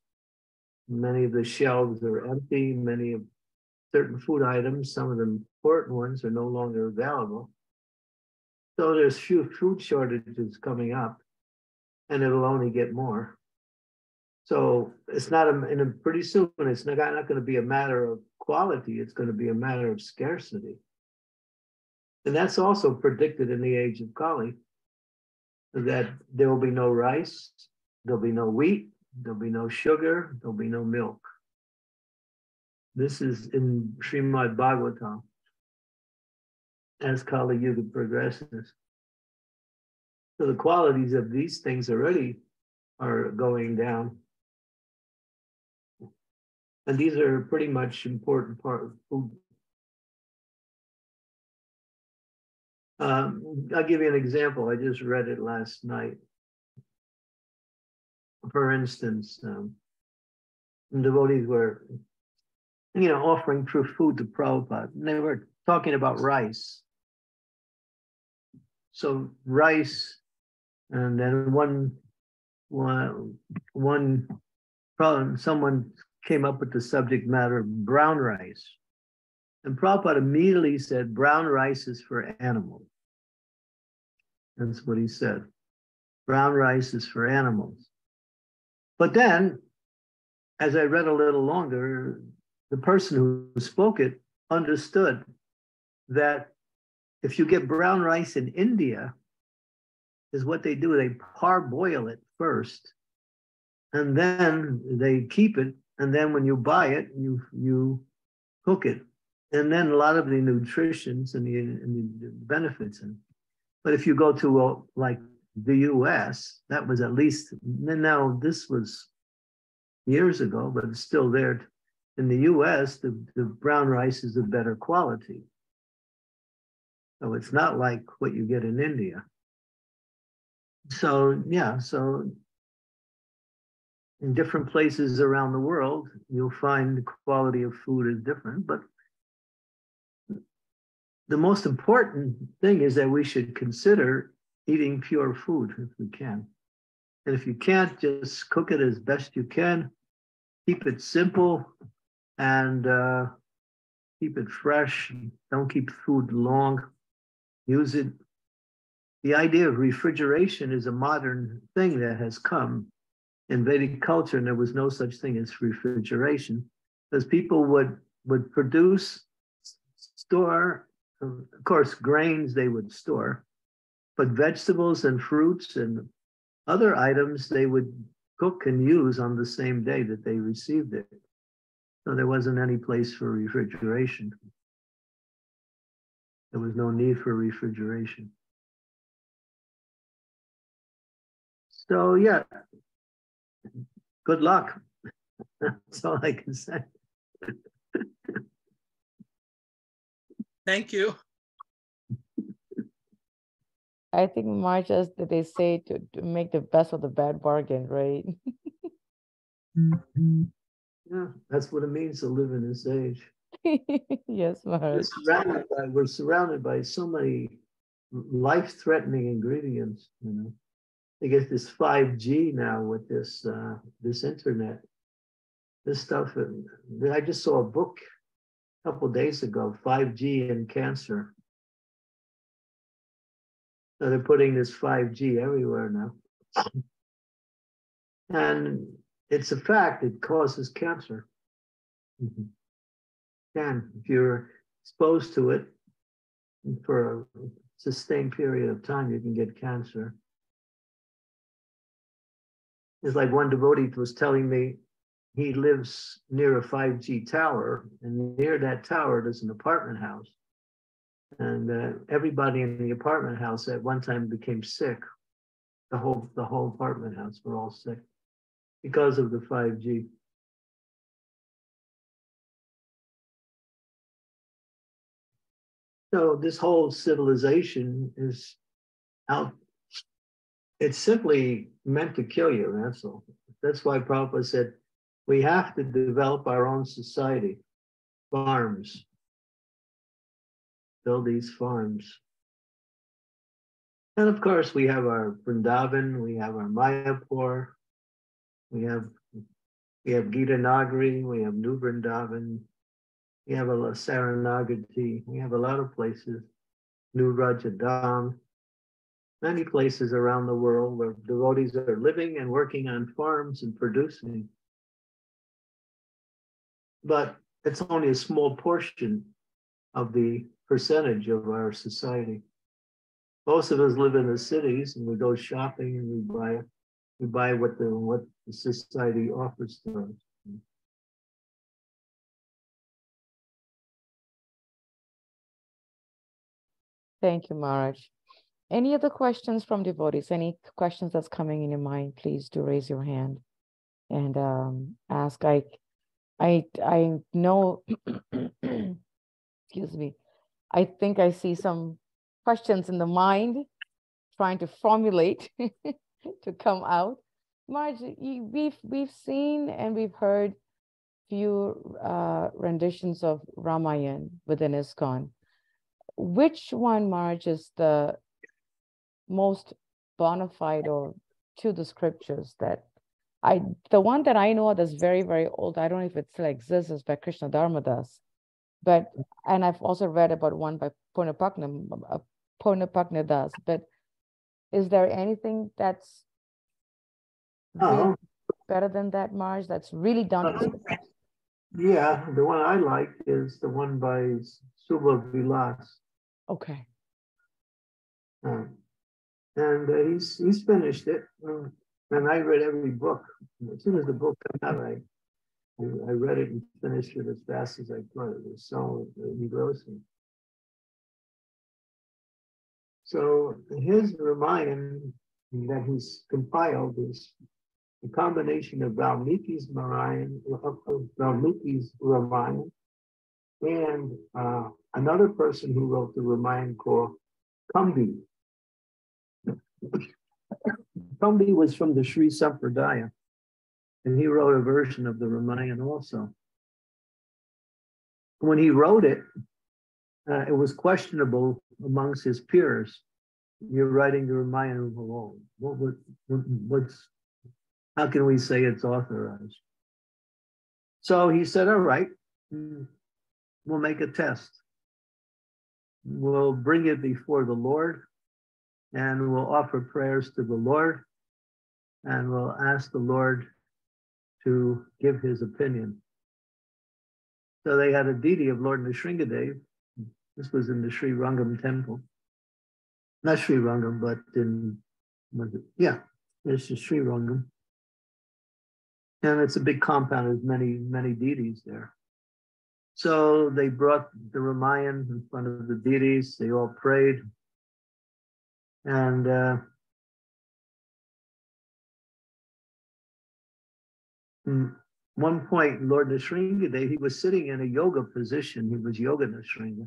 Many of the shelves are empty. Many of certain food items, some of the important ones, are no longer available. So there's few food shortages coming up, and it'll only get more. So it's not a, in a pretty soon. It's not, not going to be a matter of quality. It's going to be a matter of scarcity, and that's also predicted in the age of Kali. That there will be no rice, there'll be no wheat, there'll be no sugar, there'll be no milk. This is in Srimad Bhagavatam as Kali Yuga progresses. So the qualities of these things already are going down. And these are pretty much important part of food. Um, I'll give you an example. I just read it last night. For instance, um, devotees were you know, offering true food to Prabhupada. They were talking about rice. So rice, and then one one, one someone came up with the subject matter of brown rice. And Prabhupada immediately said, brown rice is for animals. That's what he said. Brown rice is for animals. But then, as I read a little longer, the person who spoke it understood that if you get brown rice in India, is what they do. They parboil it first, and then they keep it. And then when you buy it, you you cook it, and then a lot of the nutritions and the, and the benefits. And but if you go to uh, like the U.S., that was at least now this was years ago, but it's still there. In the U.S., the, the brown rice is of better quality. So it's not like what you get in India. So yeah, so in different places around the world, you'll find the quality of food is different, but the most important thing is that we should consider eating pure food if we can. And if you can't, just cook it as best you can. Keep it simple and uh, keep it fresh. Don't keep food long. Use it. The idea of refrigeration is a modern thing that has come in Vedic culture, and there was no such thing as refrigeration, because people would would produce, store, of course, grains they would store, but vegetables and fruits and other items they would cook and use on the same day that they received it. So there wasn't any place for refrigeration. There was no need for refrigeration. So yeah, good luck. That's all I can say. Thank you. I think March, as they say, to, to make the best of the bad bargain, right? Yeah, that's what it means to live in this age. yes, We're surrounded by, we're surrounded by so many life-threatening ingredients, you know. They get this 5G now with this uh, this internet. This stuff, uh, I just saw a book a couple days ago, 5G and cancer. So they're putting this 5G everywhere now. And it's a fact, it causes cancer. Mhm. Can, if you're exposed to it for a sustained period of time, you can get cancer. It's like one devotee was telling me he lives near a 5G tower, and near that tower there's an apartment house. And uh, everybody in the apartment house at one time became sick. The whole the whole apartment house were all sick because of the 5G. So this whole civilization is out. It's simply meant to kill you. That's all. That's why Prabhupada said we have to develop our own society, farms, build these farms. And of course, we have our Vrindavan, we have our Mayapur, we have we have Gita Nagari, we have New Vrindavan, we have a Saranagati, we have a lot of places, New Rajadam, many places around the world where devotees are living and working on farms and producing. But it's only a small portion of the percentage of our society. Most of us live in the cities and we go shopping and we buy we buy what the what the society offers to us. Thank you, Maharaj. Any other questions from devotees? Any questions that's coming in your mind, please do raise your hand and um, ask. I, I, I know, excuse me, I think I see some questions in the mind trying to formulate to come out. Maharaj, we've we've seen and we've heard few uh, renditions of Ramayan within ISKCON. Which one, Maharaj, is the most bona fide or to the scriptures that I the one that I know that's very very old. I don't know if it still exists. Is by Krishna Dharmadas, but and I've also read about one by Purnapakna, uh, Purnapakna Das. But is there anything that's Oh, better than that, Maharaj? That's really done. Uh, yeah, the one I like is the one by Shubha Vilas. Okay. Um, and uh, he's he's finished it. And I read every book. As soon as the book came out, I I read it and finished it as fast as I could. It was so engrossing. So his Ramayan that he's compiled is a combination of Valmiki's Ramayan, Valmiki's Ramayan, and uh, another person who wrote the Ramayan called Kambi. Kambi was from the Sri Sampradaya, and he wrote a version of the Ramayan also. When he wrote it, uh, it was questionable amongst his peers. You're writing the Ramayan alone. What, what, what's how can we say it's authorized? So he said, All right, mm, we'll make a test. We'll bring it before the Lord and we'll offer prayers to the Lord and we'll ask the Lord to give his opinion. So they had a deity of Lord Nrsingadev. This was in the Sri Rangam temple. Not Sri Rangam, but in, yeah, it's the Sri Rangam. And it's a big compound, there's many, many deities there. So they brought the Ramayan in front of the deities, they all prayed. And uh, Mm. one point, Lord Nrsingadev, he was sitting in a yoga position, he was Yoga Nrsinga,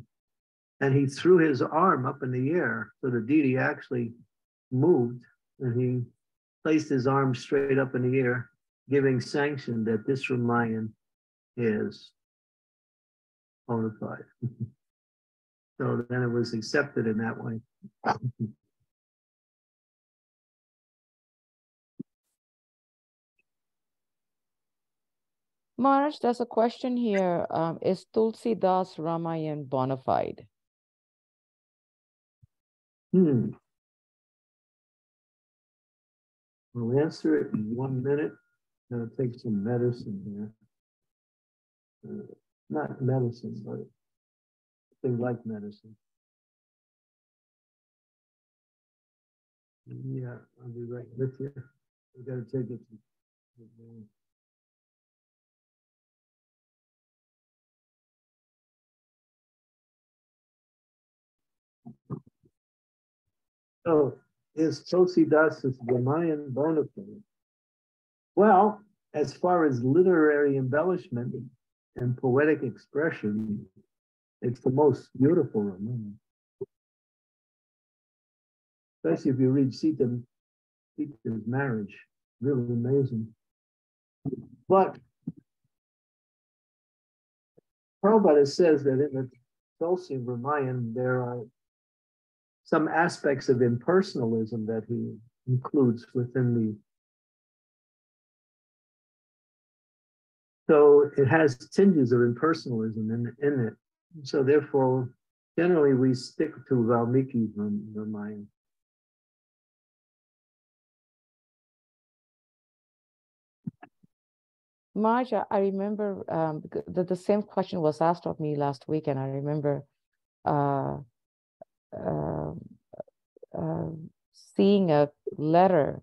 and he threw his arm up in the air. So the deity actually moved and he placed his arm straight up in the air giving sanction that this Ramayan is bona fide. so then it was accepted in that way. Maharaj, there's a question here. Um, is Tulsi Das Ramayan bona fide? Hmm. I'll answer it in one minute. I'm Gonna take some medicine here. Uh, not medicine, but things like medicine. Yeah, I'll be right with you. We've gotta take it. Oh, is Tulsidas Ramayan bona fide? Well, as far as literary embellishment and poetic expression, it's the most beautiful Ramayana. Especially if you read Sita, Sita's marriage, really amazing. But Prabhupada says that in the Tulsi Ramayana, there are some aspects of impersonalism that he includes within the So it has tinges of impersonalism in, in it. So therefore, generally we stick to Valmiki's mind. Maharaj, I remember um, the, the same question was asked of me last week, and I remember uh, seeing a letter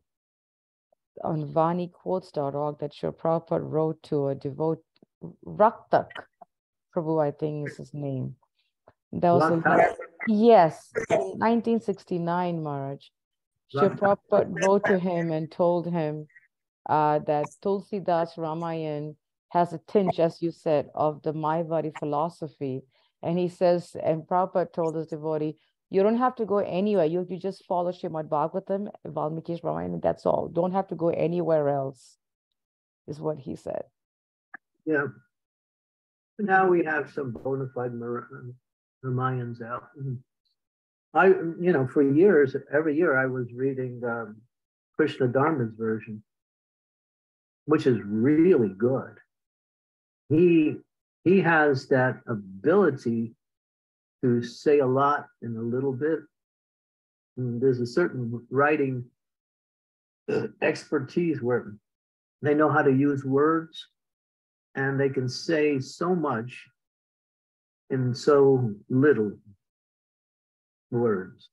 on vaniquotes.org that Srila Prabhupada wrote to a devote, Raktak Prabhu, I think is his name. That was a, yes, 1969, Maharaj. Srila Prabhupada wrote to him and told him uh, that Tulsidas Ramayan has a tinge, as you said, of the Mayavadi philosophy. And he says, and Prabhupada told his devotee, you don't have to go anywhere. You, you just follow Shrimad Bhagavatam, Valmiki Ramayana, that's all. Don't have to go anywhere else, is what he said. Yeah. Now we have some bona fide Ramayans out. I, you know, for years, every year I was reading um, Krishna Dharma's version, which is really good. He he has that ability to say a lot in a little bit. And there's a certain writing expertise where they know how to use words and they can say so much in so little words.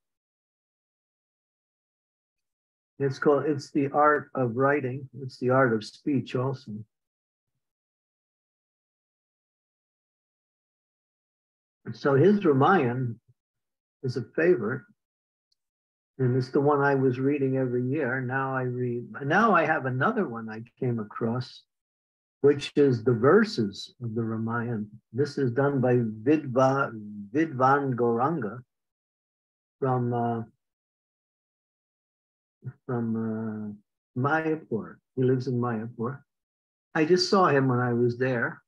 It's called, it's the art of writing. It's the art of speech also. So his Ramayan is a favorite. And it's the one I was reading every year. Now I read, now I have another one I came across, which is the verses of the Ramayan. This is done by Vidva, Vidvan Gauranga from uh, from uh, Mayapur. He lives in Mayapur. I just saw him when I was there,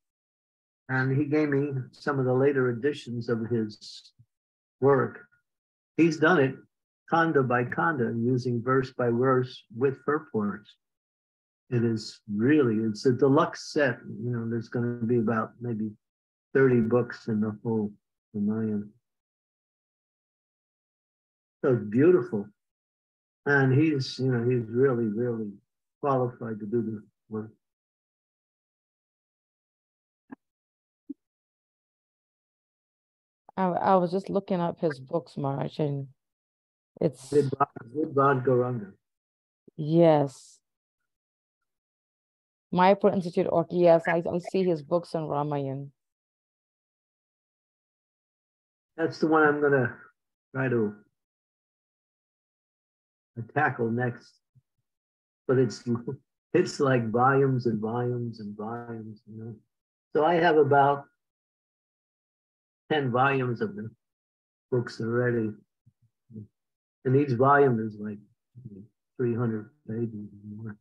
and he gave me some of the later editions of his work. He's done it kanda by kanda, using verse by verse with purports. It is really, it's a deluxe set. You know, there's going to be about maybe 30 books in the whole Ramayana. So beautiful. And he's, you know, he's really, really qualified to do the work. I, I was just looking up his books, March, and it's Vidvan Gauranga. yes. Mayapur Institute. Okay, yes, I, I see his books on Ramayan. That's the one I'm gonna try to tackle next. But it's it's like volumes and volumes and volumes, you know. So I have about 10 volumes of the books already. And each volume is like 300 pages or more.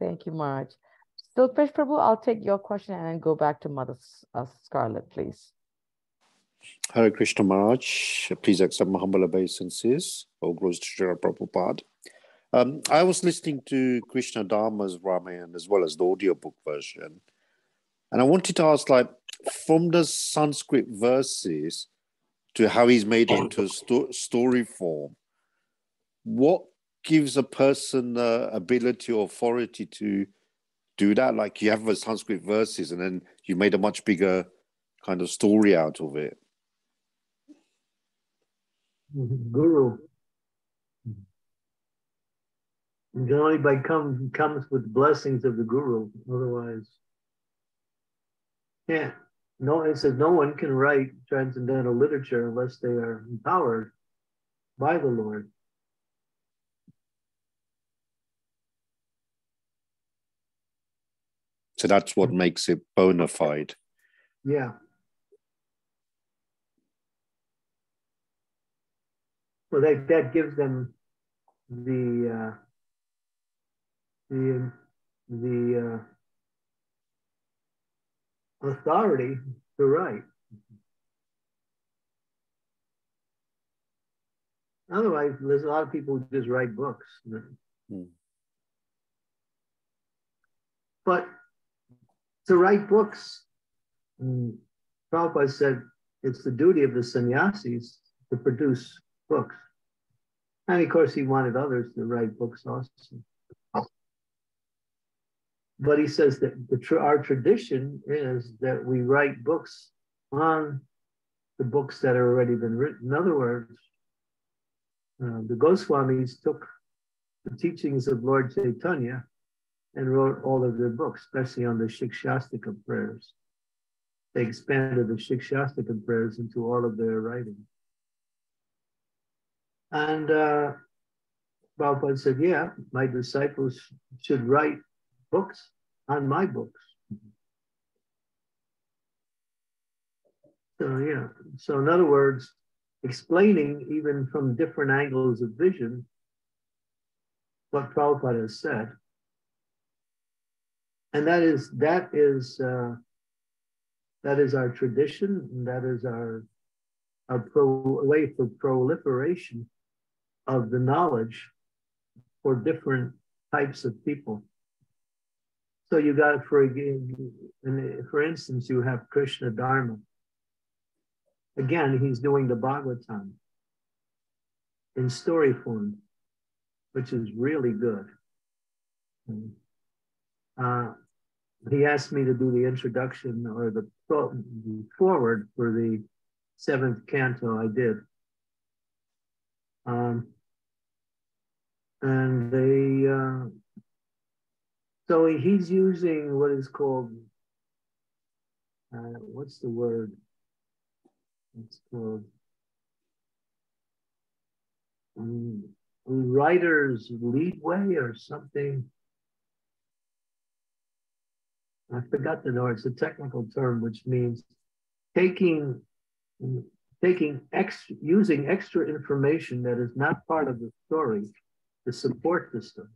Thank you, Marge. So, Silpesh Prabhu, I'll take your question and then go back to Mother uh, Scarlet, please. Hare Krishna Maharaj, please accept my humble obeisances. All glories to Srila Prabhupada. Um, I was listening to Krishna Dharma's Ramayan as well as the audiobook version. And I wanted to ask, like, from the Sanskrit verses to how he's made it into a sto- story form, what gives a person the ability or authority to do that? Like, you have the Sanskrit verses and then you made a much bigger kind of story out of it. Guru. Only by come comes with blessings of the guru. Otherwise, yeah. No, it says no one can write transcendental literature unless they are empowered by the Lord. So that's what makes it bona fide. Yeah. Well, that, that gives them the uh, the the uh, authority to write. Otherwise, there's a lot of people who just write books. Hmm. But to write books, mm, Prabhupada said it's the duty of the sannyasis to produce books. And of course, he wanted others to write books also. But he says that the, our tradition is that we write books on the books that have already been written. In other words, uh, the Goswamis took the teachings of Lord Chaitanya and wrote all of their books, especially on the Shikshashtaka prayers. They expanded the Shikshashtaka prayers into all of their writings. And uh, Prabhupada said, yeah, my disciples should write books on my books. So, yeah. So, in other words, explaining even from different angles of vision what Prabhupada has said. And that is that is uh, that is our tradition, and that is our our pro, way for proliferation of the knowledge for different types of people. So you got for for instance, you have Krishna Dharma. Again, he's doing the Bhagavatam in story form, which is really good. Uh, he asked me to do the introduction or the, the forward for the seventh canto. I did. Um, and they, uh, so he's using what is called, uh, what's the word? It's called um, writer's leadway or something. I forgot the word. It's a technical term, which means taking taking ex, using extra information that is not part of the story to support the story.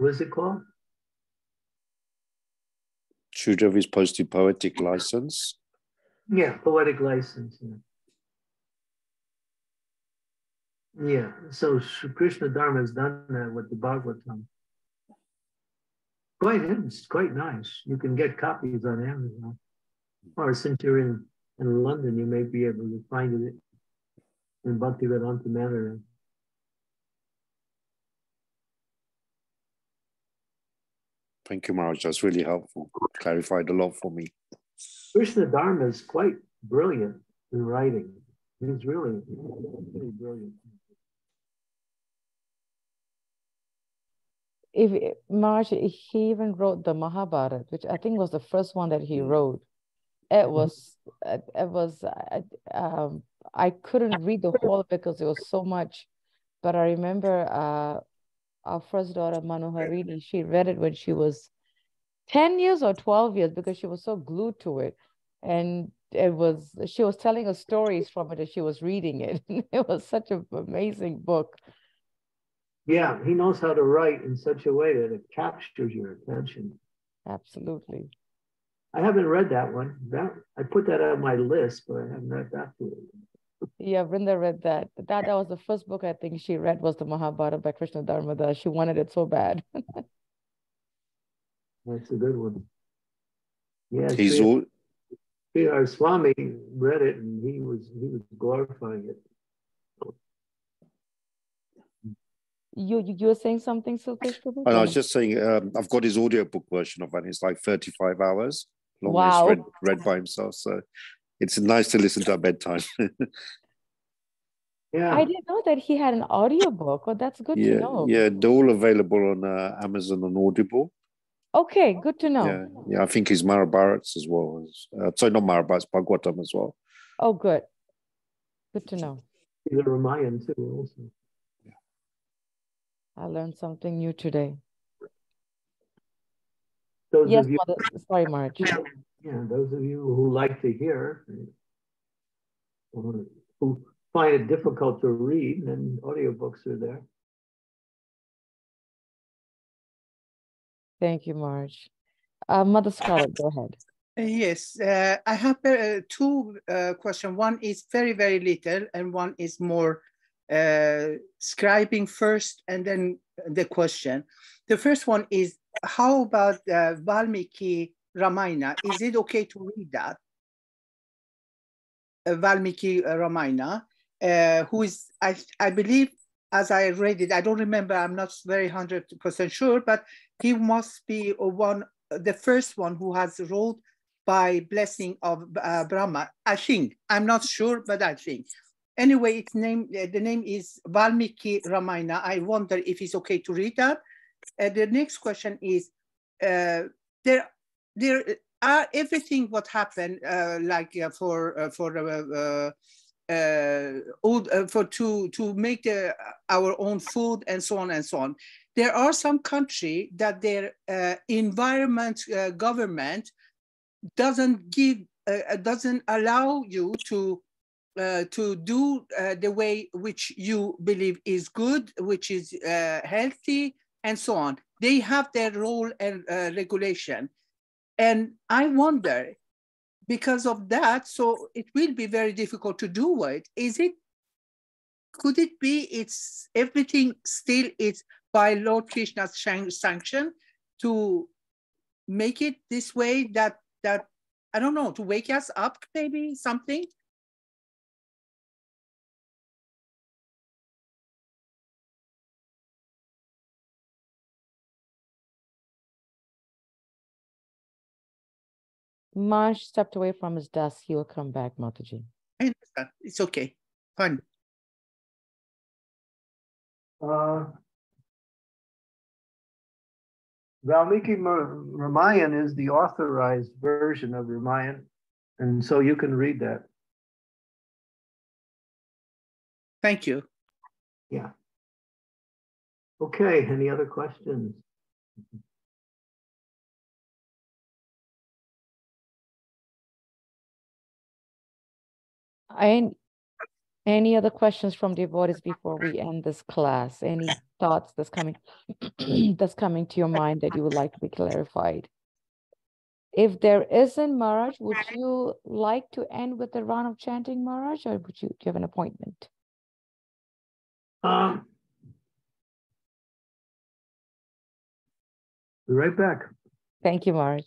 What is it called? Sridhar posted poetic license. Yeah, poetic license. Yeah. Yeah, so Krishna Dharma has done that with the Bhagavatam. Quite, it's quite nice. You can get copies on Amazon. Or since you're in, in London, you may be able to find it in Bhaktivedanta Manor. Thank you, Maharaj. That's really helpful. Clarified a lot for me. Krishna Dharma is quite brilliant in writing. He's really, really brilliant. If Maharaj, he even wrote the Mahabharata, which I think was the first one that he mm. wrote. It mm-hmm. was, it was, um, I couldn't read the whole because it was so much. But I remember uh, our first daughter, Manoharini, she read it when she was 10 years or 12 years because she was so glued to it. And it was, she was telling us stories from it as she was reading it. it was such an amazing book. Yeah, he knows how to write in such a way that it captures your attention. Absolutely. I haven't read that one. That I put that on my list, but I haven't read that one. Yeah, Brinda read that. That that was the first book I think she read was the Mahabharata by Krishna Dharmodas. She wanted it so bad. That's a good one. Yeah, he's all. Our Swami read it and he was he was glorifying it. You you were saying something, Silpesh? And I was just saying um, I've got his audiobook version of it. It's like 35 hours long. Wow. Read, read by himself. So it's nice to listen to at bedtime. yeah. I didn't know that he had an audiobook. Oh, that's good yeah, to know. Yeah, they're all available on uh, Amazon and Audible. Okay, good to know. Yeah, yeah I think he's Mahabharats as well. Uh, sorry, not Mahabharats, Bhagavatam as well. Oh, good. Good to know. He's a Ramayan too, also. Yeah. I learned something new today. Those yes, you, mother, sorry, Marge yeah, those of you who like to hear, who find it difficult to read, then audiobooks are there. Thank you, Marge. Uh, Mother Scarlett, go ahead. Yes, uh, I have uh, two uh, questions. One is very, very little, and one is more uh, scribing first and then the question. The first one is, how about uh, Valmiki Ramayana. Is it okay to read that? Uh, Valmiki Ramayana, uh, who is, I, I believe, as I read it, I don't remember, I'm not very 100% sure, but he must be one, the first one who has ruled by blessing of uh, Brahma. I think, I'm not sure, but I think. Anyway, its name, uh, the name is Valmiki Ramayana. I wonder if it's okay to read that. Uh, the next question is, uh, there there are everything what happened uh, like uh, for uh, for uh, uh, uh, for to to make our own food and so on and so on. There are some country that their environment government doesn't give doesn't allow you to uh, to do uh, the way which you believe is good, which is uh, healthy, and so on. They have their role and regulation. And I wonder because of that, so it will be very difficult to do it. Is it, could it be it's everything still is by Lord Krishna's sanction to make it this way that, that, I don't know, to wake us up, maybe something? Marsh stepped away from his desk. He will come back, Mataji. I understand. It's okay. Fine. Uh, Valmiki Ramayan is the authorized version of Ramayan, and so you can read that. Thank you. Yeah. Okay, any other questions? Any, any other questions from devotees before we end this class? Any thoughts that's coming that's coming to your mind that you would like to be clarified? If there isn't, Maharaj, would you like to end with the round of chanting, Maharaj, or would you, do you have an appointment? Um, be right back. Thank you, Maharaj.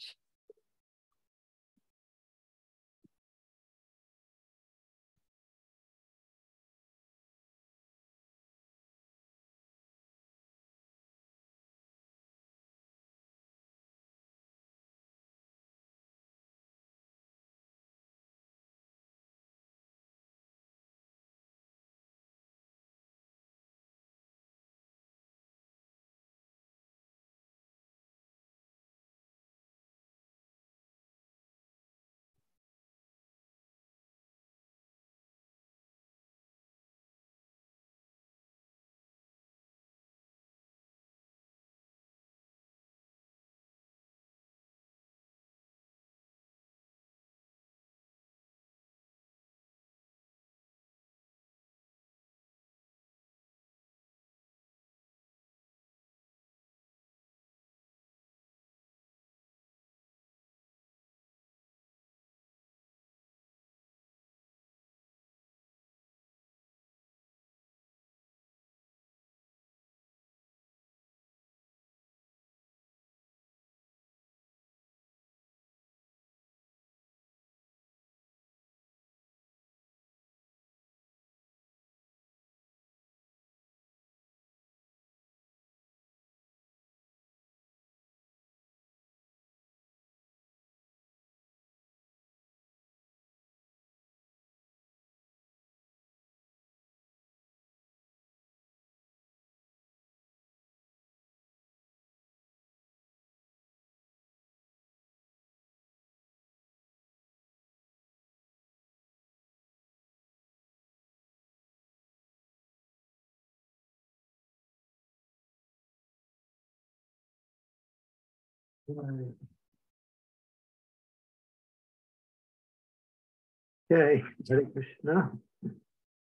Okay, Hare Krishna.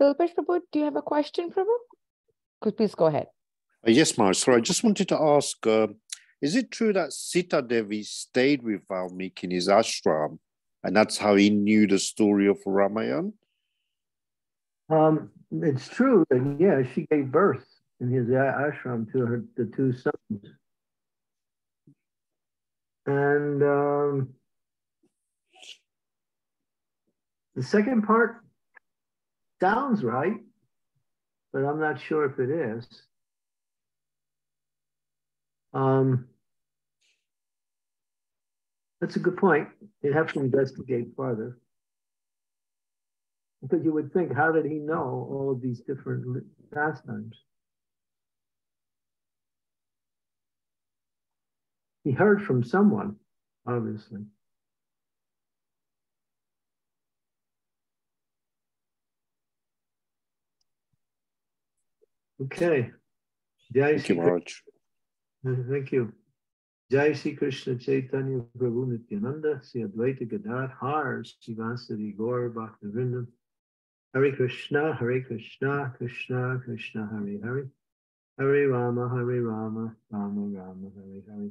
Bilpesh Prabhu, do you have a question, Prabhu? Could please go ahead. Uh, yes, Mar. Sorry, I just wanted to ask uh, is it true that Sita Devi stayed with Valmiki in his ashram, and that's how he knew the story of Ramayan? Um, it's true that, yeah, she gave birth in his ashram to her the two sons. And um, the second part sounds right, but I'm not sure if it is. Um, that's a good point. You'd have to investigate farther. Because you would think, how did he know all of these different pastimes? He heard from someone, obviously. Okay. Jai Thank you, Maharaj. Uh, thank you. Jai Sri Krishna Chaitanya Prabhu Nityananda, Sri Advaita Gadadhar, Srivasadi Gaur Bhaktivinoda, Hare Krishna, Hare Krishna, Krishna Krishna, Hare Hare, Hare Rama, Hare Rama, Rama Rama, Hare Hare.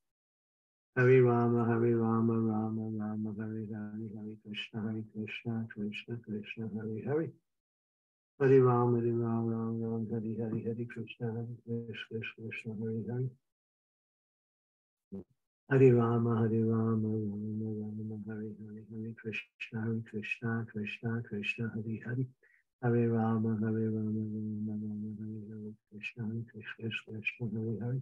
Hare Rama, Hare Rama, Rama Rama, Hare Hare, Hare Krishna, Hare Krishna, Krishna Krishna, Hare Hare. Hare Rama, Hare Rama, Rama Rama, Hare Hare, Hare Krishna, Hare Krishna, Krishna Hare Hare. Hare Rama, Hare Rama, Rama Rama, Hare Hare, Hare Krishna, Hare Krishna, Krishna Krishna, Hare Hare. Hare Rama, Hare Rama, Rama Rama, Hare Hare Krishna, Krishna, Krishna Hare Hare.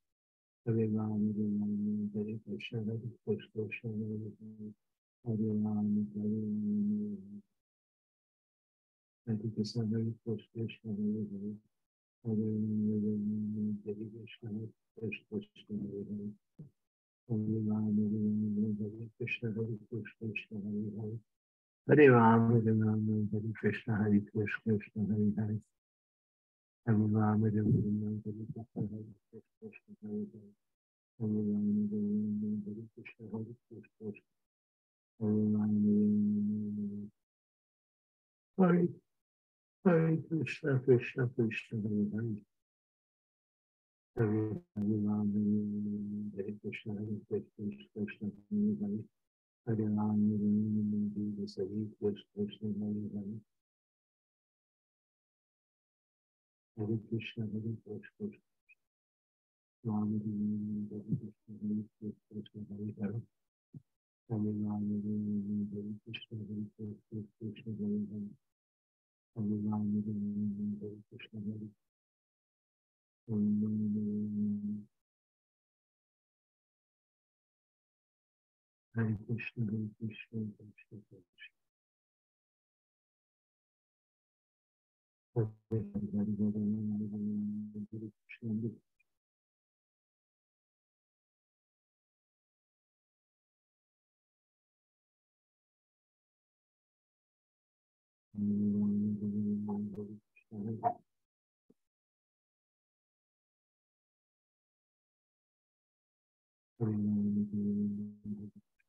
Hare Rama, Hare Rama. Thank you, Krishna, Hare Krishna, Hare Hare. Hare Rama, Hare Rama, Hare Krishna, Hare Krishna, Hare Hare. Hare Rama, Hare Rama, Hare Krishna, Hare Krishna, Hare Hare. Hare Rama, Hare Rama, Hare Krishna, Hare Krishna, Hare Hare. Hare Rama, Hare Rama, Hare Krishna, Hare Krishna, Hare Hare. Hare Rama, Hare Rama, Hare Krishna, Hare Krishna. Hare Rama, Hare Hare Krishna, Krishna, Krishna, Hare Hare. Hare Hare Rama, Hare Krishna, Hare Krishna, Krishna, Hare Hare. Hare Rama, Hare Rama, Jesus, Hare Krishna, Krishna, Hare Hare. Hare Krishna, Hare Krishna, Rama, Hare Rama, Hare Krishna, Hare Krishna, Hare Hare. Hare Rama, Hare Rama, Hare Krishna, Hare Krishna, Krishna, Hare Hare. Hare Rama, Hare Rama, Hare Krishna, Hare Hare Rama, Hare Rama. Hare Krishna, Hare Krishna, Krishna Krishna. Hare Hare, Hare Hare, Rama, Hare Rama, Hare Krishna, Hare Rama, Hare Rama, Hare Krishna, Hare Hare Rama, Hare Rama, Hare Krishna, Hare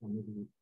Hare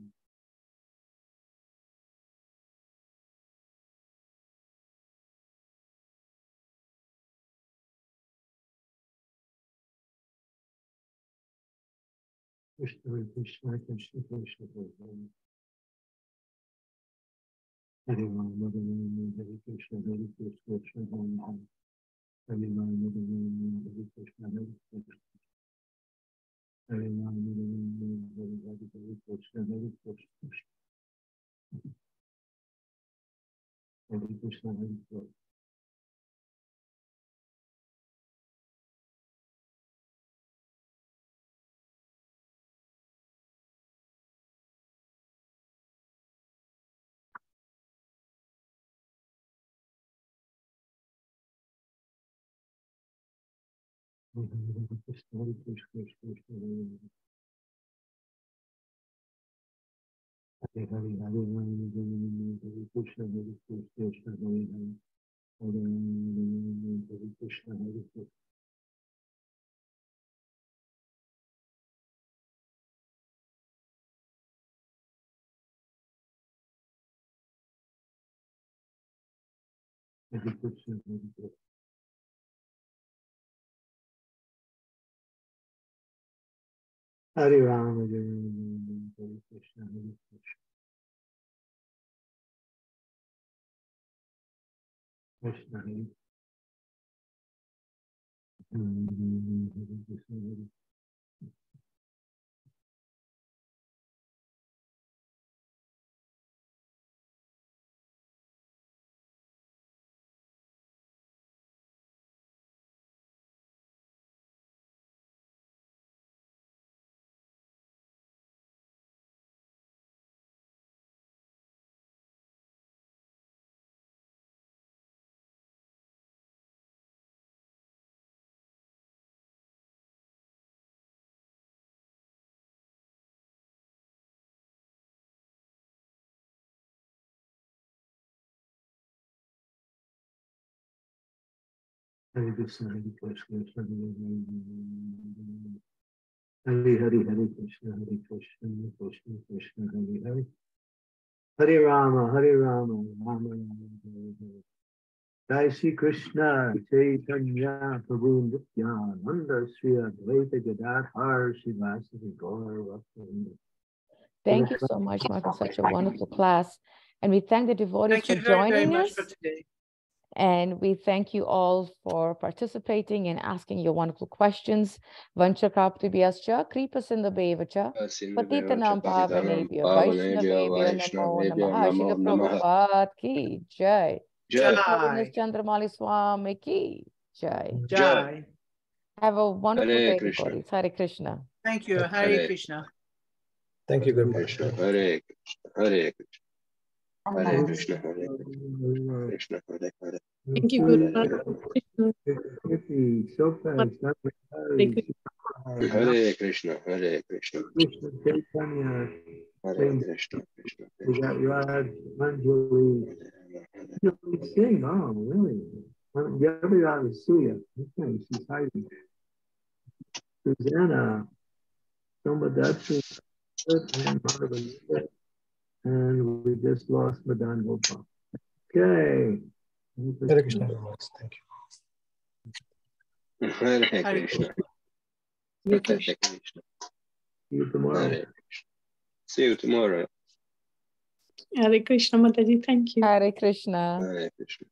Krishna, Hare Hare Rama, Hare Rama. Krishna, Hare Krishna, Krishna Krishna, Hare Hare. Hare Rama, Hare Rama, Hare Krishna, Hare Krishna, Krishna Hare Hare. Hare Rama, Hare Rama, Hare Krishna, Hare Krishna. Hare Rama, Hare Rama, Hare Hare, Hare Krishna, Hare Krishna. Hare Krishna, Hare Krishna. Hare Hare Krishna, Hare Krishna, Krishna Hare Hare. Hare Hare, Hare Rama, Hare Krishna, Hare Krishna, Krishna Krishna, Hare Krishna. Hare Krishna, Hare Krishna. Hare Hare Hare Krishna, Hare Krishna. Krishna, Hare. Hare Rama, Hare Krishna, Hare Hare Krishna, Hare Rama, Hare Rama, Rama Rama, Hare Hare. Jai Shri Krishna, Chaitanya, Prabhu Nityananda, Sri Advaita Gadadhar, Srivasadi Gaur Thank you so much, Mark, for such a wonderful class. And we thank the devotees Thank for you very, very joining much us. For today. And we thank you all for participating and asking your wonderful questions. Vanchakaptibhyascha, kripasindabevacha, patitanam pavanebhyo, vaishnavebhyo namo namaha, Srila Prabhupada ki jai. Jai. Holiness Candramauli Swami ki jai. Jai. Have a wonderful Hare day, Krishna. devotees. Hare Krishna. Thank you. Hare. Hare Krishna. Thank you, Guru Krishna, Hare Krishna, Hare Krishna, Hare Krishna, Hare Krishna, Hare Hare. Thank you, Guru Maharaj. So fast. Hare Krishna, Hare Krishna, Krishna Chaitanya, Hare Krishna, Krishna we got Krishna. Raj, Manjuli, You know, sing, oh, really? Gabriela Suya, okay, she's hiding. Susanna, Somadatsu, and Madhavananda, and we just lost Madan Gopal. Okay. Hare Krishna. Thank you. Hare Hare Krishna, Hare Hare Krishna. Krishna, See you tomorrow. Hare Krishna. See you tomorrow. Hare Krishna Mataji. Thank you. Hare Krishna. Hare Krishna.